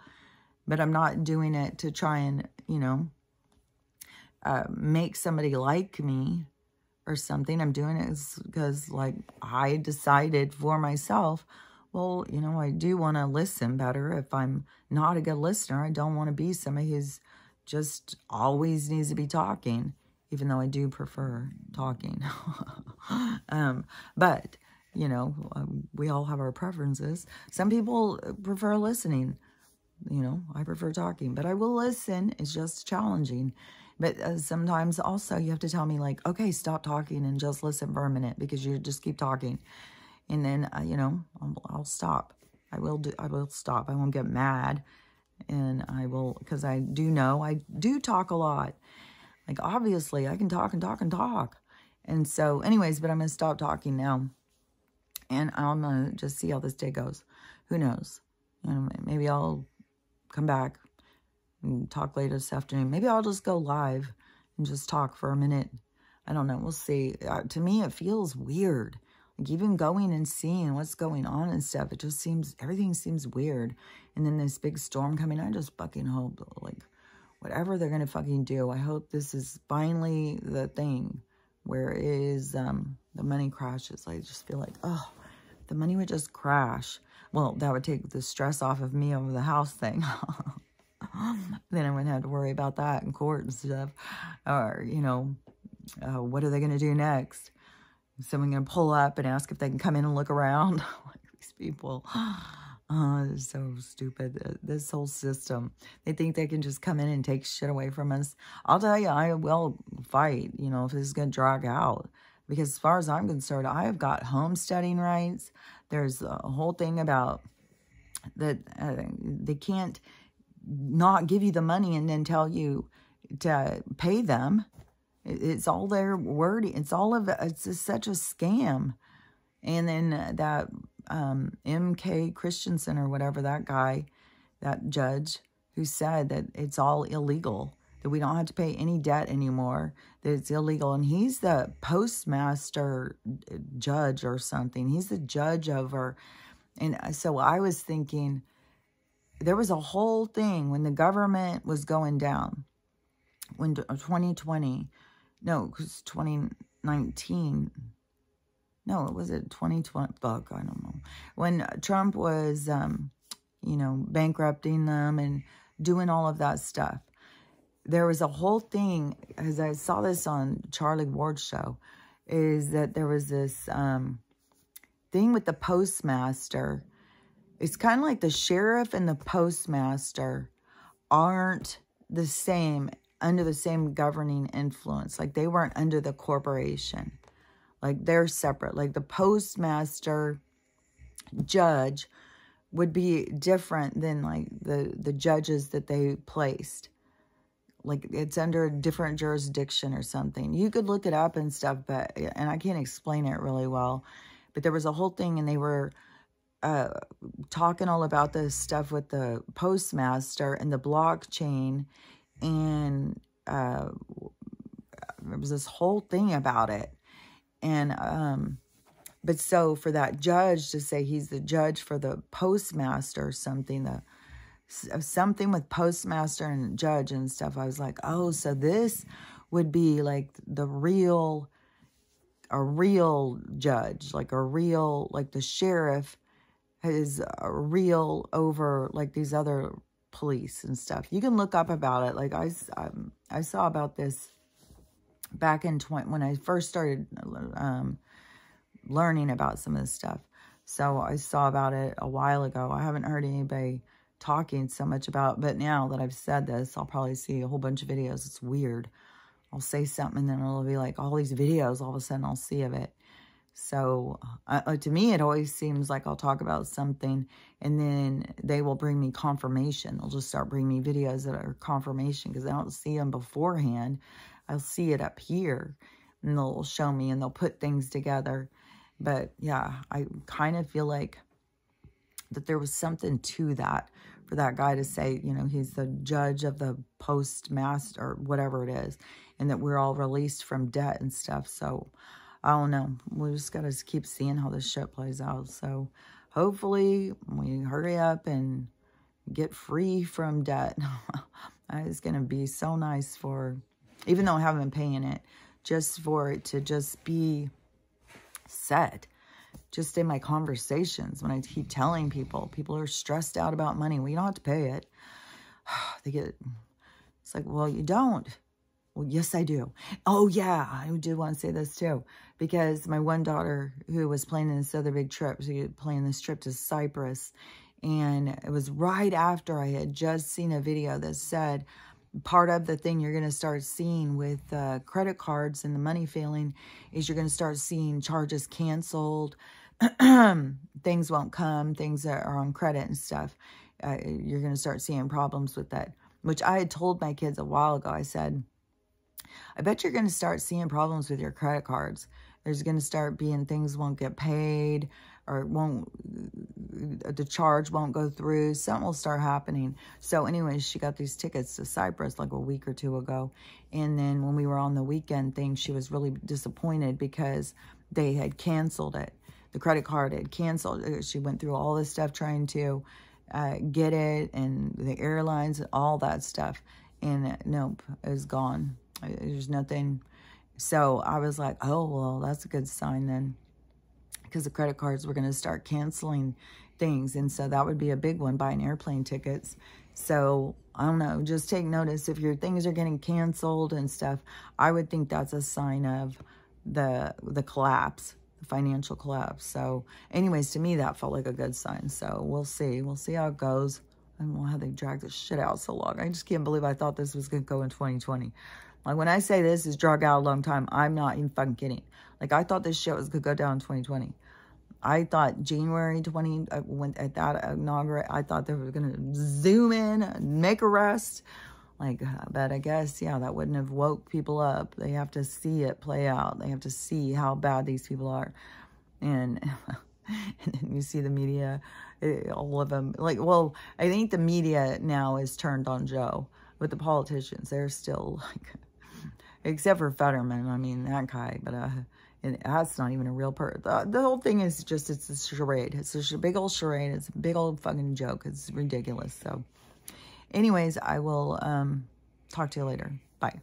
But I'm not doing it to try and, you know, uh, make somebody like me or something. I'm doing it because, like, I decided for myself, well, you know, I do want to listen better. If I'm not a good listener, I don't want to be somebody who's just always needs to be talking, even though I do prefer talking. (laughs) um, but, you know, um, we all have our preferences. Some people prefer listening. You know, I prefer talking, but I will listen. It's just challenging. But uh, sometimes also you have to tell me like, okay, stop talking and just listen for a minute because you just keep talking. And then, uh, you know, I'll, I'll stop. I will do, I will stop. I won't get mad and I will, because I do know I do talk a lot. Like, obviously, I can talk and talk and talk. And so, anyways, but I'm going to stop talking now. And I'm going to just see how this day goes. Who knows? Maybe I'll come back and talk later this afternoon. Maybe I'll just go live and just talk for a minute. I don't know. We'll see. Uh, to me, it feels weird. Like even going and seeing what's going on and stuff, it just seems, everything seems weird. And then this big storm coming, I just fucking hope, like, whatever they're going to fucking do, I hope this is finally the thing where it is, um, the money crashes. I just feel like, oh, the money would just crash. Well, that would take the stress off of me over the house thing. (laughs) then I wouldn't have to worry about that in court and stuff. Or, you know, uh, what are they going to do next? Is someone going to pull up and ask if they can come in and look around? (laughs) like these people. (gasps) Oh, so stupid. Uh, this whole system. They think they can just come in and take shit away from us. I'll tell you, I will fight, you know, if this is going to drag out. Because as far as I'm concerned, I have got homesteading rights. There's a whole thing about that uh, they can't not give you the money and then tell you to pay them. It's all their wording. It's all of it. It's just such a scam. And then uh, that um, M.K. Christensen or whatever, that guy, that judge, who said that it's all illegal, that we don't have to pay any debt anymore, that it's illegal. And he's the postmaster uh, judge or something. He's the judge over. And uh, so I was thinking, there was a whole thing when the government was going down, when 2020, no, because 2019, no, it was it 2020, fuck, I don't know. When Trump was, um, you know, bankrupting them and doing all of that stuff, there was a whole thing, as I saw this on Charlie Ward's show, is that there was this um, thing with the postmaster. It's kind of like the sheriff and the postmaster aren't the same under the same governing influence. Like they weren't under the corporation. Like they're separate. Like the postmaster judge would be different than like the, the judges that they placed. Like it's under a different jurisdiction or something. You could look it up and stuff, but, and I can't explain it really well, but there was a whole thing and they were uh, talking all about this stuff with the postmaster and the blockchain and uh, there was this whole thing about it. And, um, but so for that judge to say he's the judge for the postmaster or something, the something with postmaster and judge and stuff, I was like, oh, so this would be like the real, a real judge, like a real, like the sheriff is a real over like these other police and stuff. You can look up about it. Like I, um, I saw about this back in 20, when I first started um, learning about some of this stuff. So I saw about it a while ago. I haven't heard anybody talking so much about but now that I've said this, I'll probably see a whole bunch of videos. It's weird. I'll say something and then it'll be like all these videos, all of a sudden I'll see of it. So uh, uh, to me, it always seems like I'll talk about something and then they will bring me confirmation. They'll just start bringing me videos that are confirmation because I don't see them beforehand. I'll see it up here and they'll show me and they'll put things together. But yeah, I kind of feel like that there was something to that for that guy to say, you know, he's the judge of the postmaster or whatever it is, and that we're all released from debt and stuff. So I don't know. We just got to keep seeing how this shit plays out. So hopefully we hurry up and get free from debt. it's going to be so nice for, even though I haven't been paying it, just for it to just be said. Just in my conversations, when I keep telling people, people are stressed out about money. You don't have to pay it. (sighs) They get, it's like, well, you don't. Well, yes, I do. Oh, yeah, I do want to say this too. Because my one daughter who was planning this other big trip, she was planning this trip to Cyprus. And it was right after I had just seen a video that said, part of the thing you're going to start seeing with uh, credit cards and the money failing is you're going to start seeing charges canceled. (clears throat) things won't come, things that are on credit and stuff. Uh, you're going to start seeing problems with that, which I had told my kids a while ago. I said, I bet you're going to start seeing problems with your credit cards. There's going to start being things won't get paid or won't, the charge won't go through. Something will start happening. So anyways, she got these tickets to Cyprus like a week or two ago. And then when we were on the weekend thing, she was really disappointed because they had canceled it. The credit card had canceled. Uh, she went through all this stuff trying to uh, get it and the airlines, and all that stuff. And uh, nope, it was gone. There's nothing. So I was like, oh, well, that's a good sign then. Because the credit cards were going to start canceling things. And so that would be a big one, buying airplane tickets. So, I don't know, just take notice if your things are getting canceled and stuff. I would think that's a sign of the the collapse, the financial collapse. So, anyways, to me, that felt like a good sign. So, we'll see. We'll see how it goes. I don't know how they dragged this shit out so long. I just can't believe I thought this was going to go in 2020. Like, when I say this is drug out a long time, I'm not even fucking kidding. Like, I thought this shit was to go down in 2020. I thought January 20, uh, when at that inaugural, I thought they were going to zoom in, and make arrest. Like, uh, but I guess, yeah, that wouldn't have woke people up. They have to see it play out. They have to see how bad these people are. And, (laughs) and then you see the media, eh, all of them. Like, well, I think the media now is turned on Joe. But the politicians, they're still (laughs) like, except for Fetterman. I mean, that guy. But, uh, and that's not even a real person. The, the, whole thing is just, it's a charade. It's a big old charade. It's a big old fucking joke. It's ridiculous. So, anyways, I will um, talk to you later. Bye.